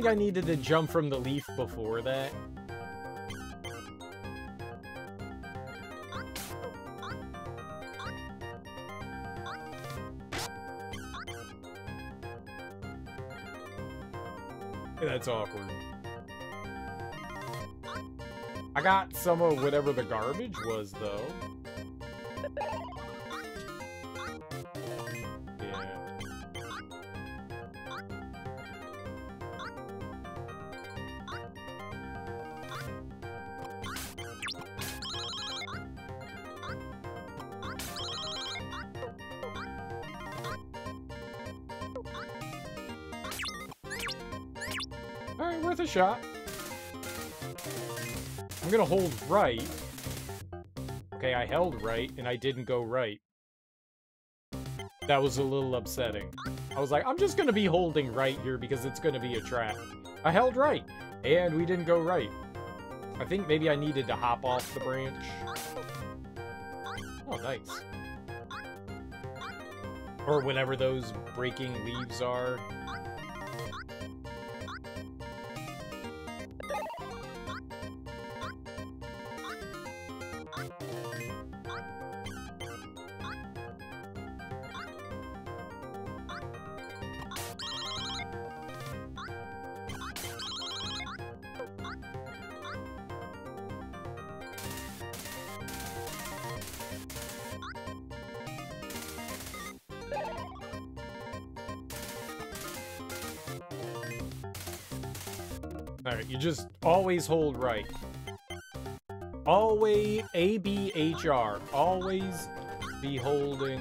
Think I needed to jump from the leaf before that. That's awkward. I got some of whatever the garbage was, though. Shot. I'm gonna hold right. Okay, I held right, and I didn't go right. That was a little upsetting. I was like, I'm just gonna be holding right here because it's gonna be a trap. I held right, and we didn't go right. I think maybe I needed to hop off the branch. Oh, nice. Or whatever those breaking leaves are. Alright, you just always hold right. Always A-B-H-R. Always be holding...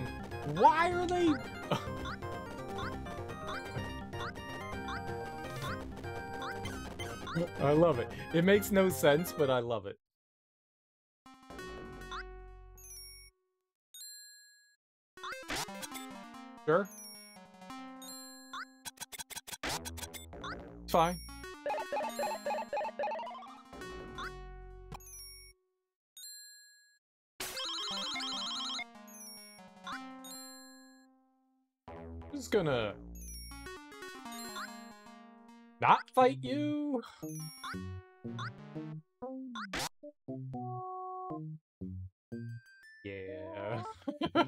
Why are they... [laughs] I love it. It makes no sense, but I love it. Sure. It's fine. Gonna not fight you. Yeah. [laughs]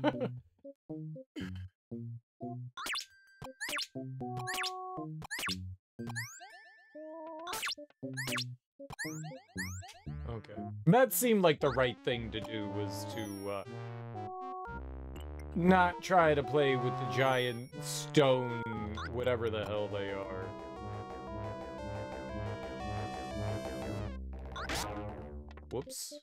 okay. That seemed like the right thing to do was to uh, not try to play with the giant stone, whatever the hell they are. Whoops.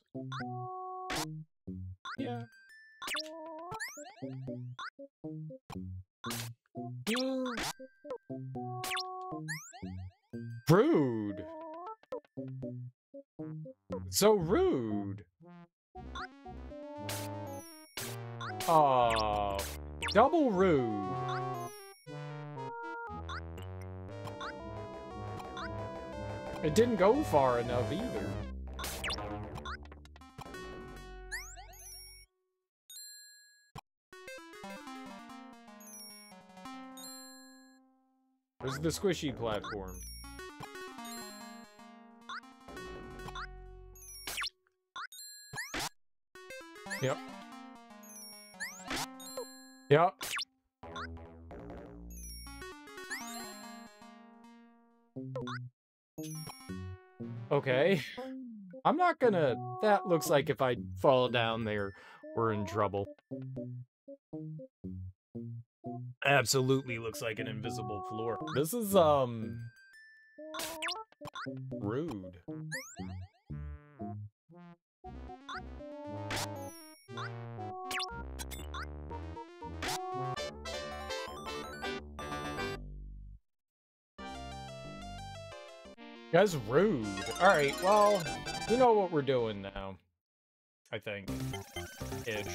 Didn't go far enough either. Where's the squishy platform? Yep. Okay. I'm not gonna... That looks like if I fall down there, we're in trouble. Absolutely looks like an invisible floor. This is, um... Rude. That's rude. Alright, well, we know what we're doing now. I think. Ish.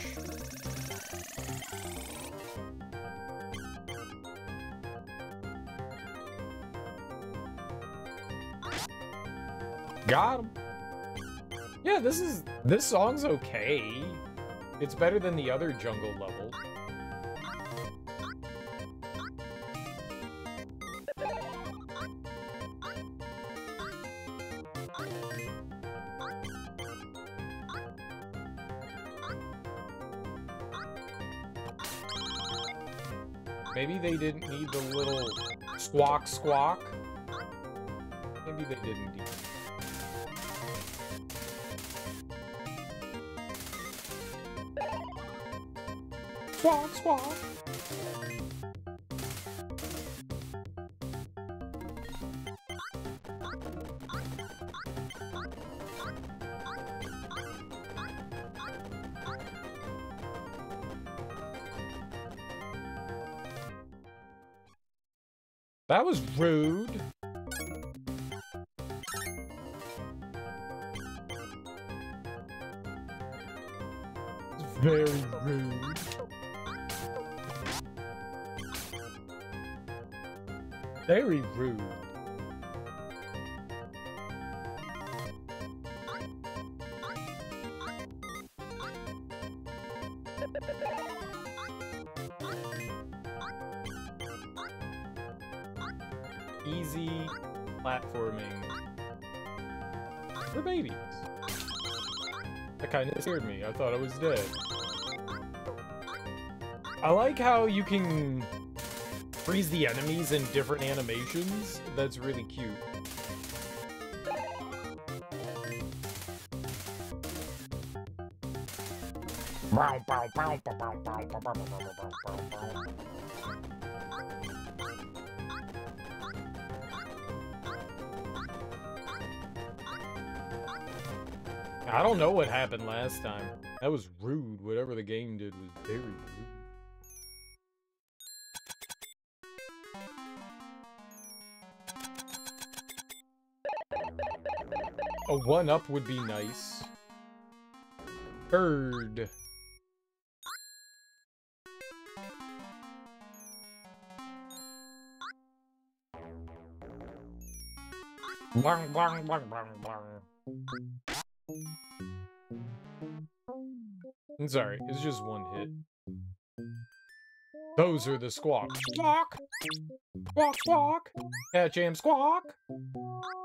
Got him. Yeah, this is... This song's okay. It's better than the other jungle level. They didn't need the little squawk squawk. Maybe they didn't need Squawk squawk. That was rude. Very rude. Very rude. Scared me. I thought I was dead. I like how you can freeze the enemies in different animations. That's really cute. I don't know what happened last time. That was rude. Whatever the game did was very rude. A one-up would be nice. Bird. Blang, blang, blang, blang, blang. I'm sorry, it's just one hit. Those are the squawks. Squawk! Squawk, squawk! Cat jam squawk!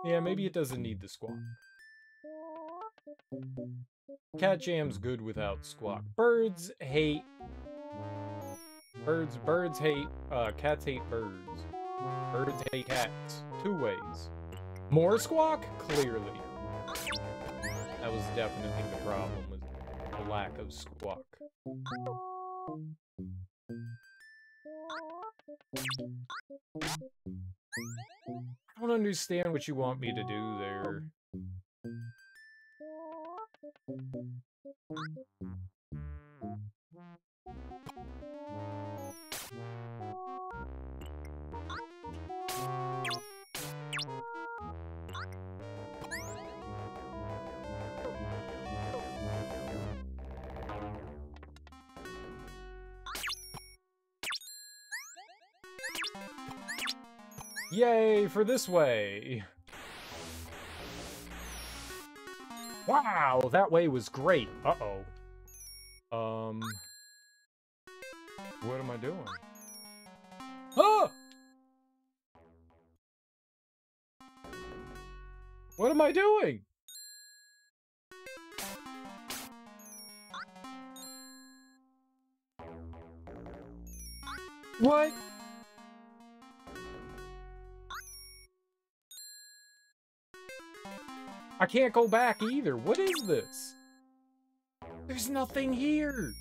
Yeah, maybe it doesn't need the squawk. Cat jam's good without squawk. Birds hate... Birds, birds hate... Uh, cats hate birds. Birds hate cats. Two ways. More squawk? Clearly. That was definitely the problem, was the lack of squawk. I don't understand what you want me to do there. Yay for this way! Wow, that way was great. Uh-oh. Um... What am I doing? Ah! What am I doing? What? I can't go back either. What is this? There's nothing here.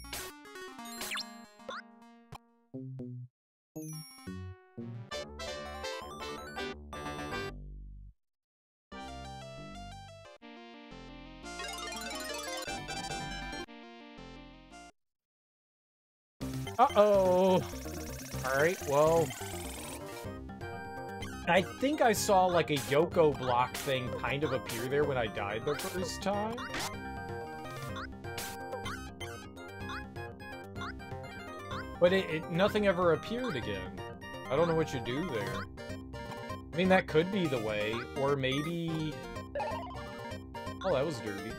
Uh-oh. Alright, well... I think I saw, like, a Yoko block thing kind of appear there when I died the first time. But it, it nothing ever appeared again. I don't know what you do there. I mean, that could be the way, or maybe... Oh, that was dirty.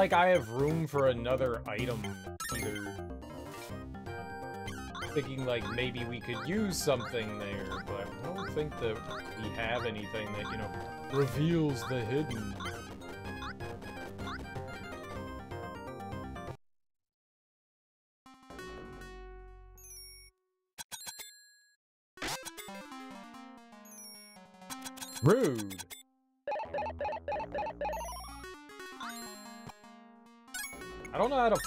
Like I have room for another item either. Thinking like maybe we could use something there, but I don't think that we have anything that, you know, reveals the hidden.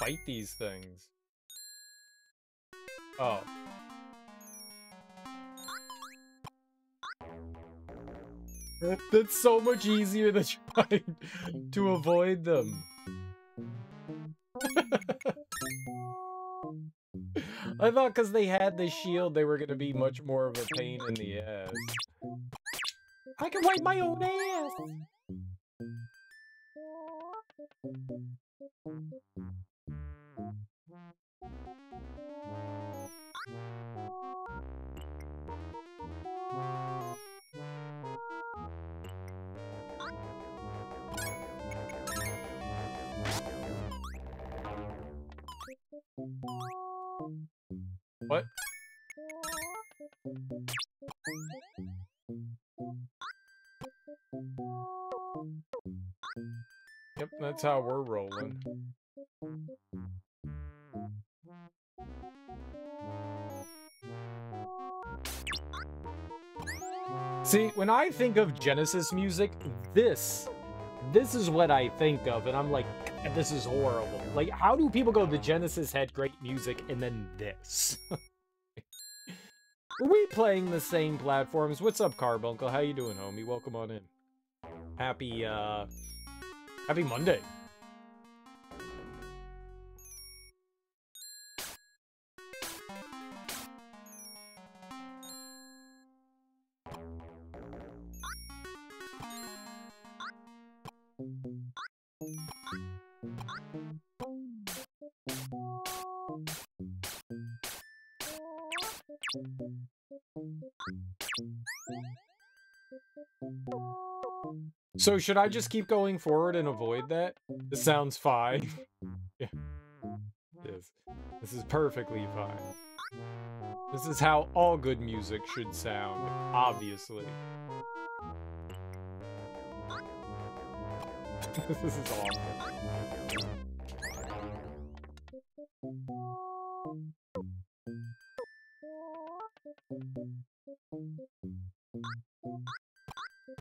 Fight these things. Oh. [laughs] That's so much easier than [laughs] trying to avoid them. [laughs] I thought because they had the shield, they were going to be much more of a pain in the ass. I can wipe my own ass! That's how we're rolling. See, when I think of Genesis music, this, this is what I think of, and I'm like, this is horrible. Like, how do people go, the Genesis had great music, and then this? [laughs] Are we playing the same platforms? What's up, Carbuncle? How you doing, homie? Welcome on in. Happy, uh, happy Monday. So should I just keep going forward and avoid that? This sounds fine. [laughs] yeah. Yes. This is perfectly fine. This is how all good music should sound, obviously. [laughs] this is awful.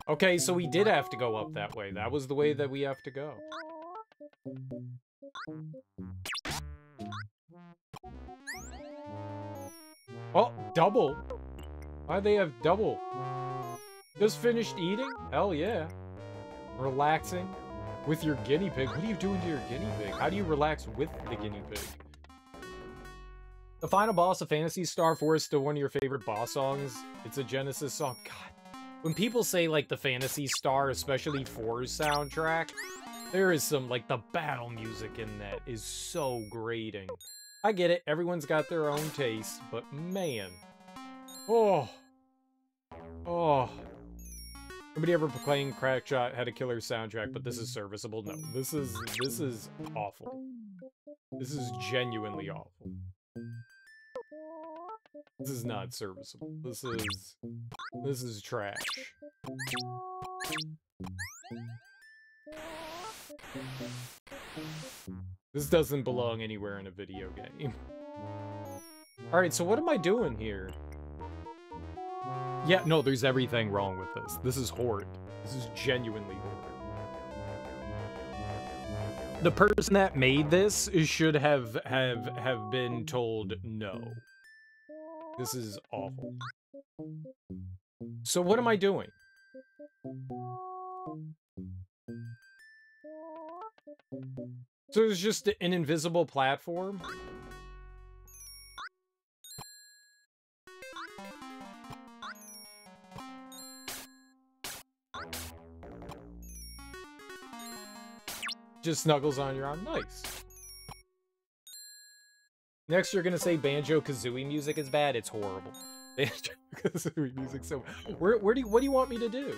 Okay, so we did have to go up that way. That was the way that we have to go. Oh, double. Why they have double? Just finished eating? Hell yeah. Relaxing with your guinea pig. What are you doing to your guinea pig? How do you relax with the guinea pig? The final boss of Phantasy Star 4 is still one of your favorite boss songs. It's a Genesis song. God. When people say, like, the Phantasy Star, especially 4's soundtrack, there is some, like, the battle music in that is so grating. I get it, everyone's got their own taste, but man. Oh. Oh. Nobody ever proclaimed QuackShot had a killer soundtrack, but this is serviceable? No, this is, this is awful. This is genuinely awful. This is not serviceable. This is... This is trash. This doesn't belong anywhere in a video game. Alright, so what am I doing here? Yeah, no, there's everything wrong with this. This is horrid. This is genuinely horrid. The person that made this should have have have been told no. This is awful. So what am I doing? So there's just an invisible platform? Just snuggles on your arm. Nice. Next, you're gonna say Banjo-Kazooie music is bad. It's horrible. [laughs] Banjo-Kazooie music so... Where, where do you, what do you want me to do?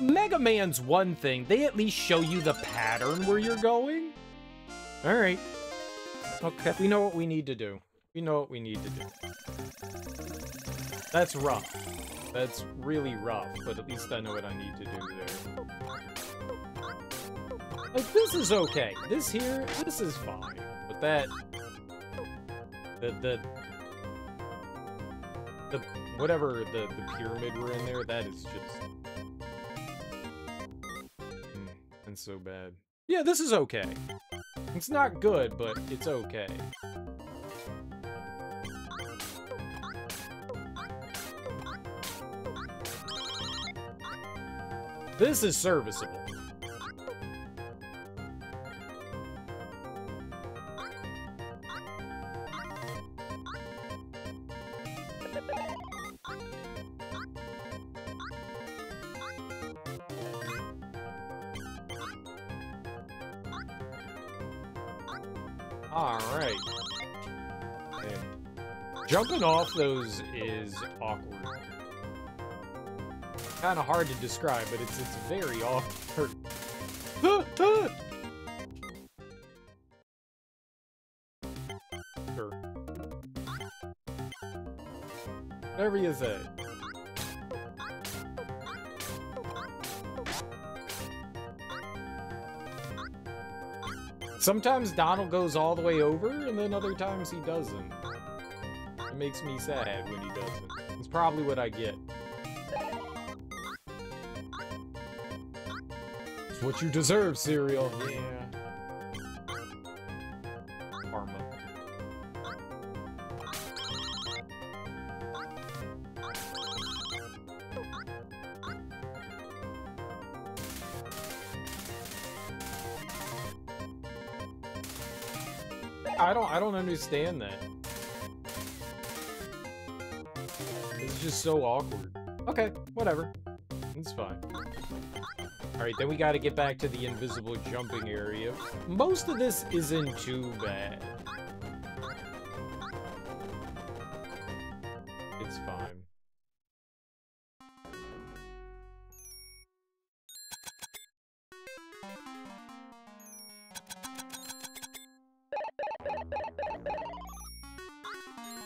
Mega Man's one thing. They at least show you the pattern where you're going. All right. Okay, we know what we need to do. We know what we need to do. That's rough. That's really rough, but at least I know what I need to do there. Like, this is okay. This here, this is fine. But that... The, the... The, whatever the, the pyramid we're in there, that is just... Mm, and so bad. Yeah, this is okay. It's not good, but it's okay. This is serviceable. Alright. Jumping off those is awkward. Kind of hard to describe, but it's it's very awkward. Whatever you say. Sometimes Donald goes all the way over, and then other times he doesn't. It makes me sad when he doesn't. It's probably what I get. It's what you deserve, cereal. Yeah. Karma. I don't I don't understand that. It's just so awkward. Okay, whatever. Alright, then we gotta get back to the invisible jumping area. Most of this isn't too bad. It's fine.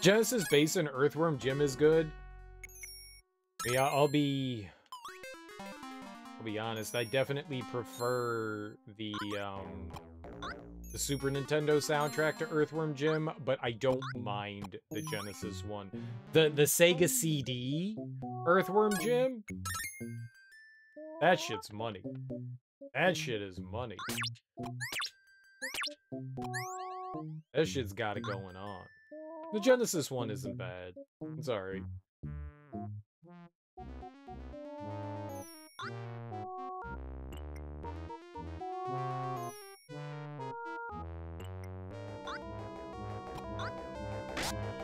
Genesis Basin Earthworm Jim is good. Yeah, I'll be... I'll be honest, I definitely prefer the, um... The Super Nintendo soundtrack to Earthworm Jim, but I don't mind the Genesis one. The, the Sega CD Earthworm Jim? That shit's money. That shit is money. That shit's got it going on. The Genesis one isn't bad. It's alright.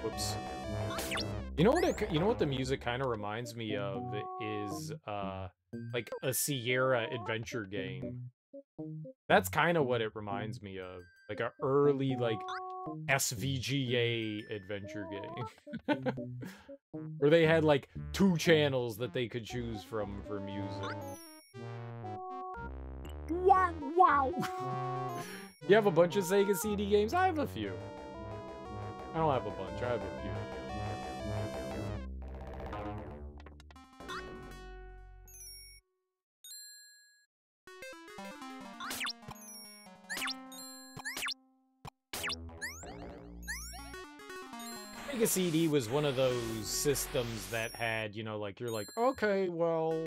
Whoops. You know what it, you know what the music kind of reminds me of is uh like a Sierra adventure game. That's kind of what it reminds me of. Like a early like SVGA adventure game. [laughs] Where they had like two channels that they could choose from for music. Wow, wow. [laughs] you have a bunch of Sega CD games? I have a few. I don't have a bunch, I have a few. Sega CD was one of those systems that had, you know, like, you're like, okay, well...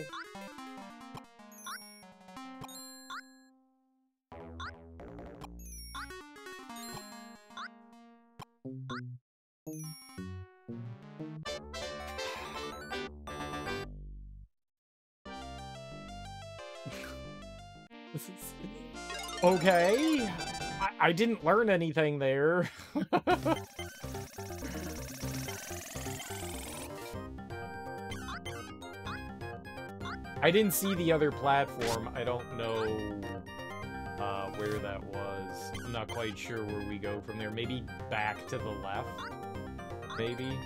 okay. I, I didn't learn anything there. [laughs] I didn't see the other platform. I don't know uh, where that was. I'm not quite sure where we go from there. Maybe back to the left? Maybe?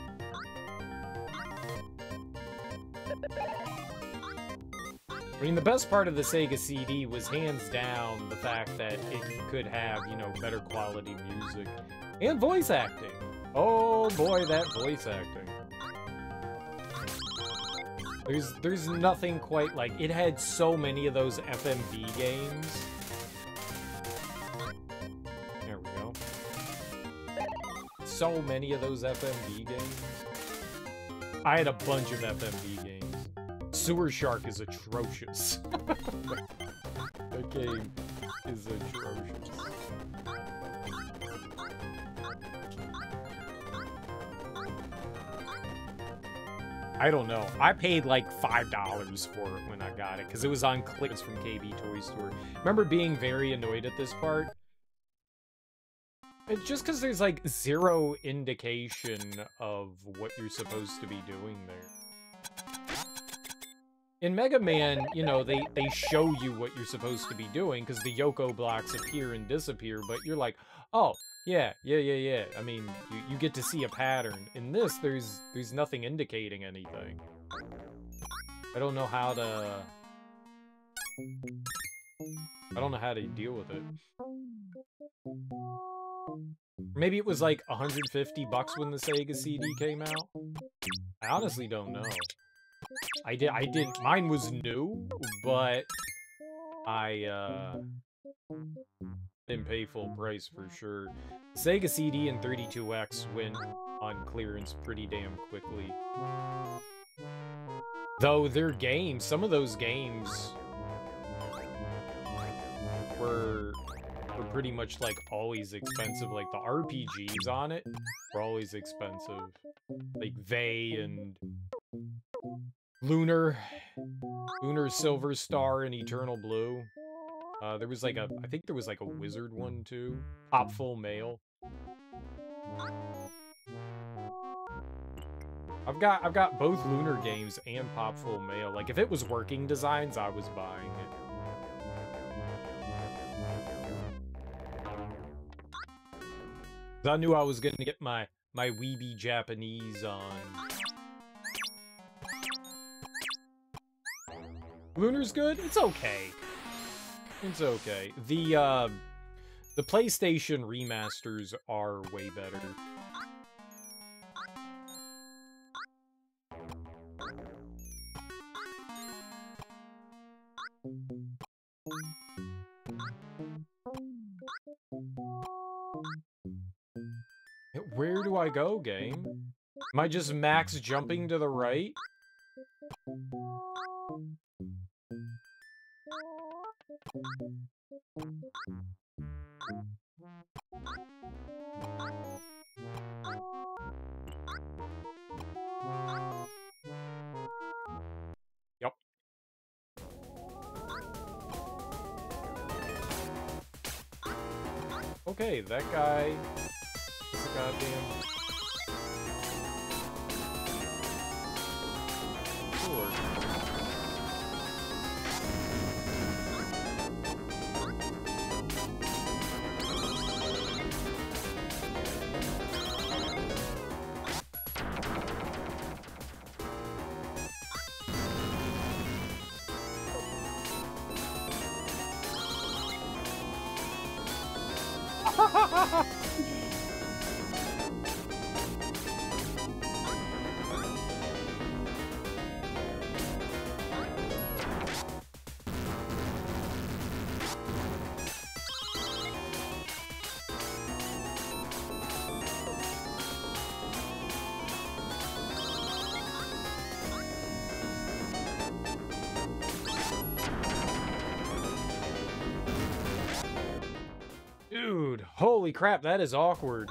I mean, the best part of the Sega CD was hands down the fact that it could have, you know, better quality music and voice acting. Oh boy, that voice acting. There's there's nothing quite like it had so many of those FMV games. There we go. So many of those FMV games. I had a bunch of FMV games. Sewer Shark is atrocious. that game is atrocious. I don't know. I paid like $5 for it when I got it, because it was on clicks from KB Toy Store. Remember being very annoyed at this part? It's just because there's like zero indication of what you're supposed to be doing there. In Mega Man, you know, they, they show you what you're supposed to be doing, because the Yoku blocks appear and disappear, but you're like, oh, yeah, yeah, yeah, yeah. I mean, you, you get to see a pattern. In this, there's there's nothing indicating anything. I don't know how to... I don't know how to deal with it. Maybe it was like 150 bucks when the Sega CD came out? I honestly don't know. I did, I did, mine was new, but I, uh, didn't pay full price for sure. Sega CD and 32X went on clearance pretty damn quickly. Though their games, some of those games were were pretty much like always expensive. Like the RPGs on it were always expensive. Like Vay and Lunar, Lunar Silver Star and Eternal Blue. Uh, there was like a, I think there was like a wizard one too. Popful Mail. I've got I've got both Lunar games and Popful Mail. Like if it was working designs, I was buying it. I knew I was gonna get my my weeby Japanese on. Lunar's good? It's okay. It's okay. The, uh, the PlayStation remasters are way better. Where do I go, game? Am I just max jumping to the right? That guy is a goddamn crap, that is awkward.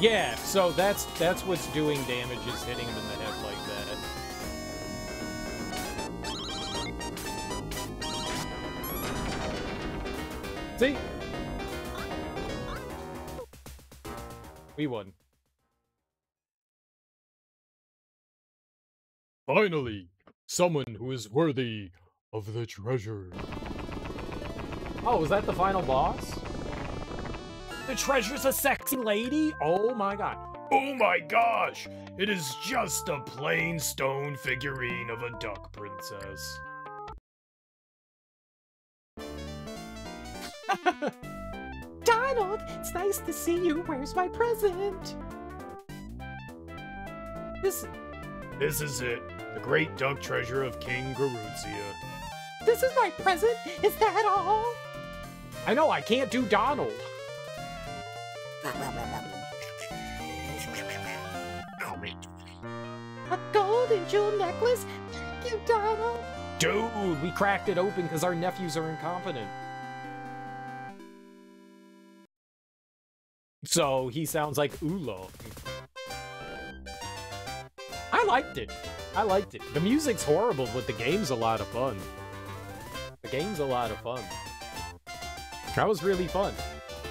Yeah, so that's that's what's doing damage is hitting him in the head like that. See? We won.
Finally, someone who is worthy of the treasure.
Oh, was that the final boss? The treasure's a sexy lady? Oh my god.
Oh my gosh! It is just a plain stone figurine of a duck princess. [laughs]
Donald, it's nice to see you. Where's my present? This
This is it, the great duck treasure of King Garuzia.
this is my present. Is that all?
I know, I can't do Donald.
A gold and jewel necklace? Thank you, Donald.
Dude, we cracked it open because our nephews are incompetent. So he sounds like Oolong. I liked it. I liked it. The music's horrible, but the game's a lot of fun. The game's a lot of fun. That was really fun.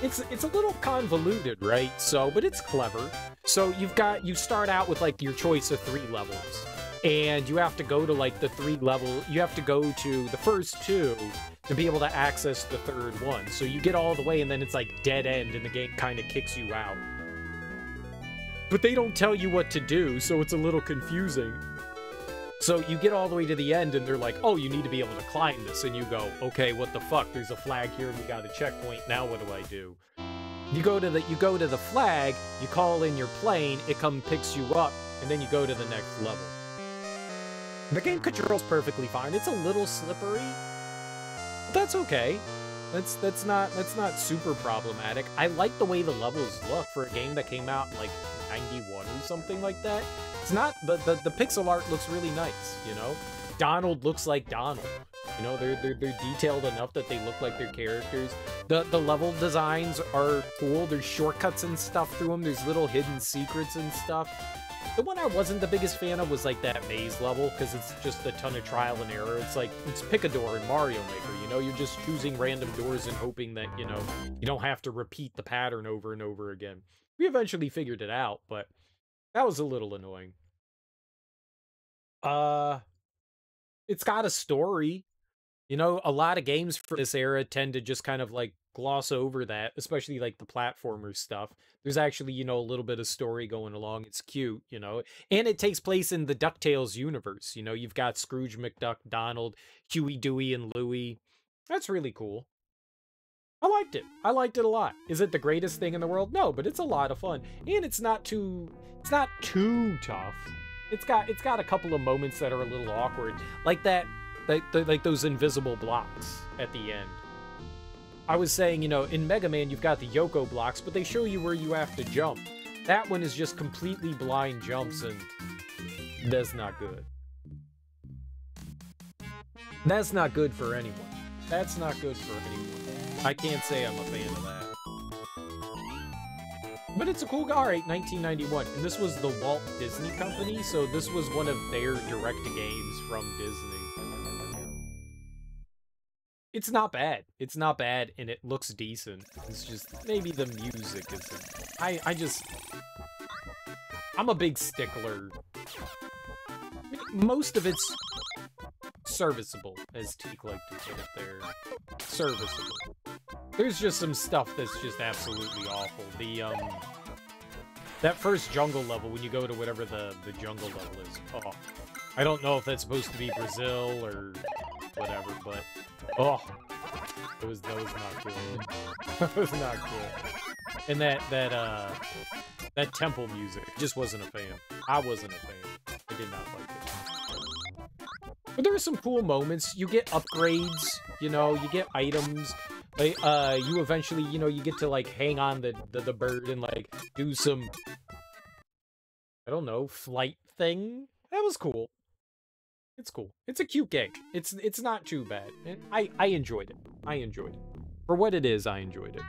It's it's a little convoluted, right? So, but it's clever. So you've got you start out with like your choice of three levels, and you have to go to like the three level. You have to go to the first two to be able to access the third one. So you get all the way, and then it's like dead end, and the game kind of kicks you out. But they don't tell you what to do, so it's a little confusing. So you get all the way to the end, and they're like, "Oh, you need to be able to climb this," and you go, "Okay, what the fuck? There's a flag here, we got a checkpoint. Now what do I do?" You go to the you go to the flag, you call in your plane, it come picks you up, and then you go to the next level. The game controls perfectly fine. It's a little slippery, but that's okay. That's that's not that's not super problematic. I like the way the levels look for a game that came out like 91 or something like that. It's not the, the the pixel art looks really nice, you know? Donald looks like Donald. You know, they're, they're they're detailed enough that they look like their characters. The the level designs are cool. There's shortcuts and stuff through them. There's little hidden secrets and stuff. The one I wasn't the biggest fan of was like that maze level because it's just a ton of trial and error. It's like it's pick a door in Mario Maker. You know, you're just choosing random doors and hoping that you know you don't have to repeat the pattern over and over again. We eventually figured it out, but that was a little annoying. Uh, it's got a story. You know, a lot of games for this era tend to just kind of like gloss over that, especially like the platformer stuff. There's actually, you know, a little bit of story going along. It's cute, you know, and it takes place in the DuckTales universe. You know, you've got Scrooge McDuck, Donald, Huey, Dewey, and Louie. That's really cool. I liked it. I liked it a lot. Is it the greatest thing in the world? No, but it's a lot of fun. And it's not too it's not too tough. It's got it's got a couple of moments that are a little awkward. Like that like, like those invisible blocks at the end. I was saying, you know, in Mega Man you've got the Yoku blocks, but they show you where you have to jump. That one is just completely blind jumps and that's not good. That's not good for anyone. That's not good for anyone. I can't say I'm a fan of that. But it's a cool guy. All right, 1991. And this was the Walt Disney Company, so this was one of their direct games from Disney. It's not bad. It's not bad, and it looks decent. It's just, maybe the music isn't. I, I just... I'm a big stickler. Most of it's serviceable, as Teak like to put it there. Serviceable. There's just some stuff that's just absolutely awful. The, um... That first jungle level, when you go to whatever the, the jungle level is. Oh. I don't know if that's supposed to be Brazil or whatever, but... Oh. It was, that was not good. [laughs] that was not good. And that, that, uh... That temple music, just wasn't a fan. I wasn't a fan. I did not like it. But there are some cool moments. You get upgrades, you know, you get items. Like, uh, you eventually, you know, you get to like hang on the, the the bird and like do some, I don't know, flight thing. That was cool. It's cool. It's a cute game. It's it's not too bad. I I enjoyed it. I enjoyed it. For what it is, I enjoyed it.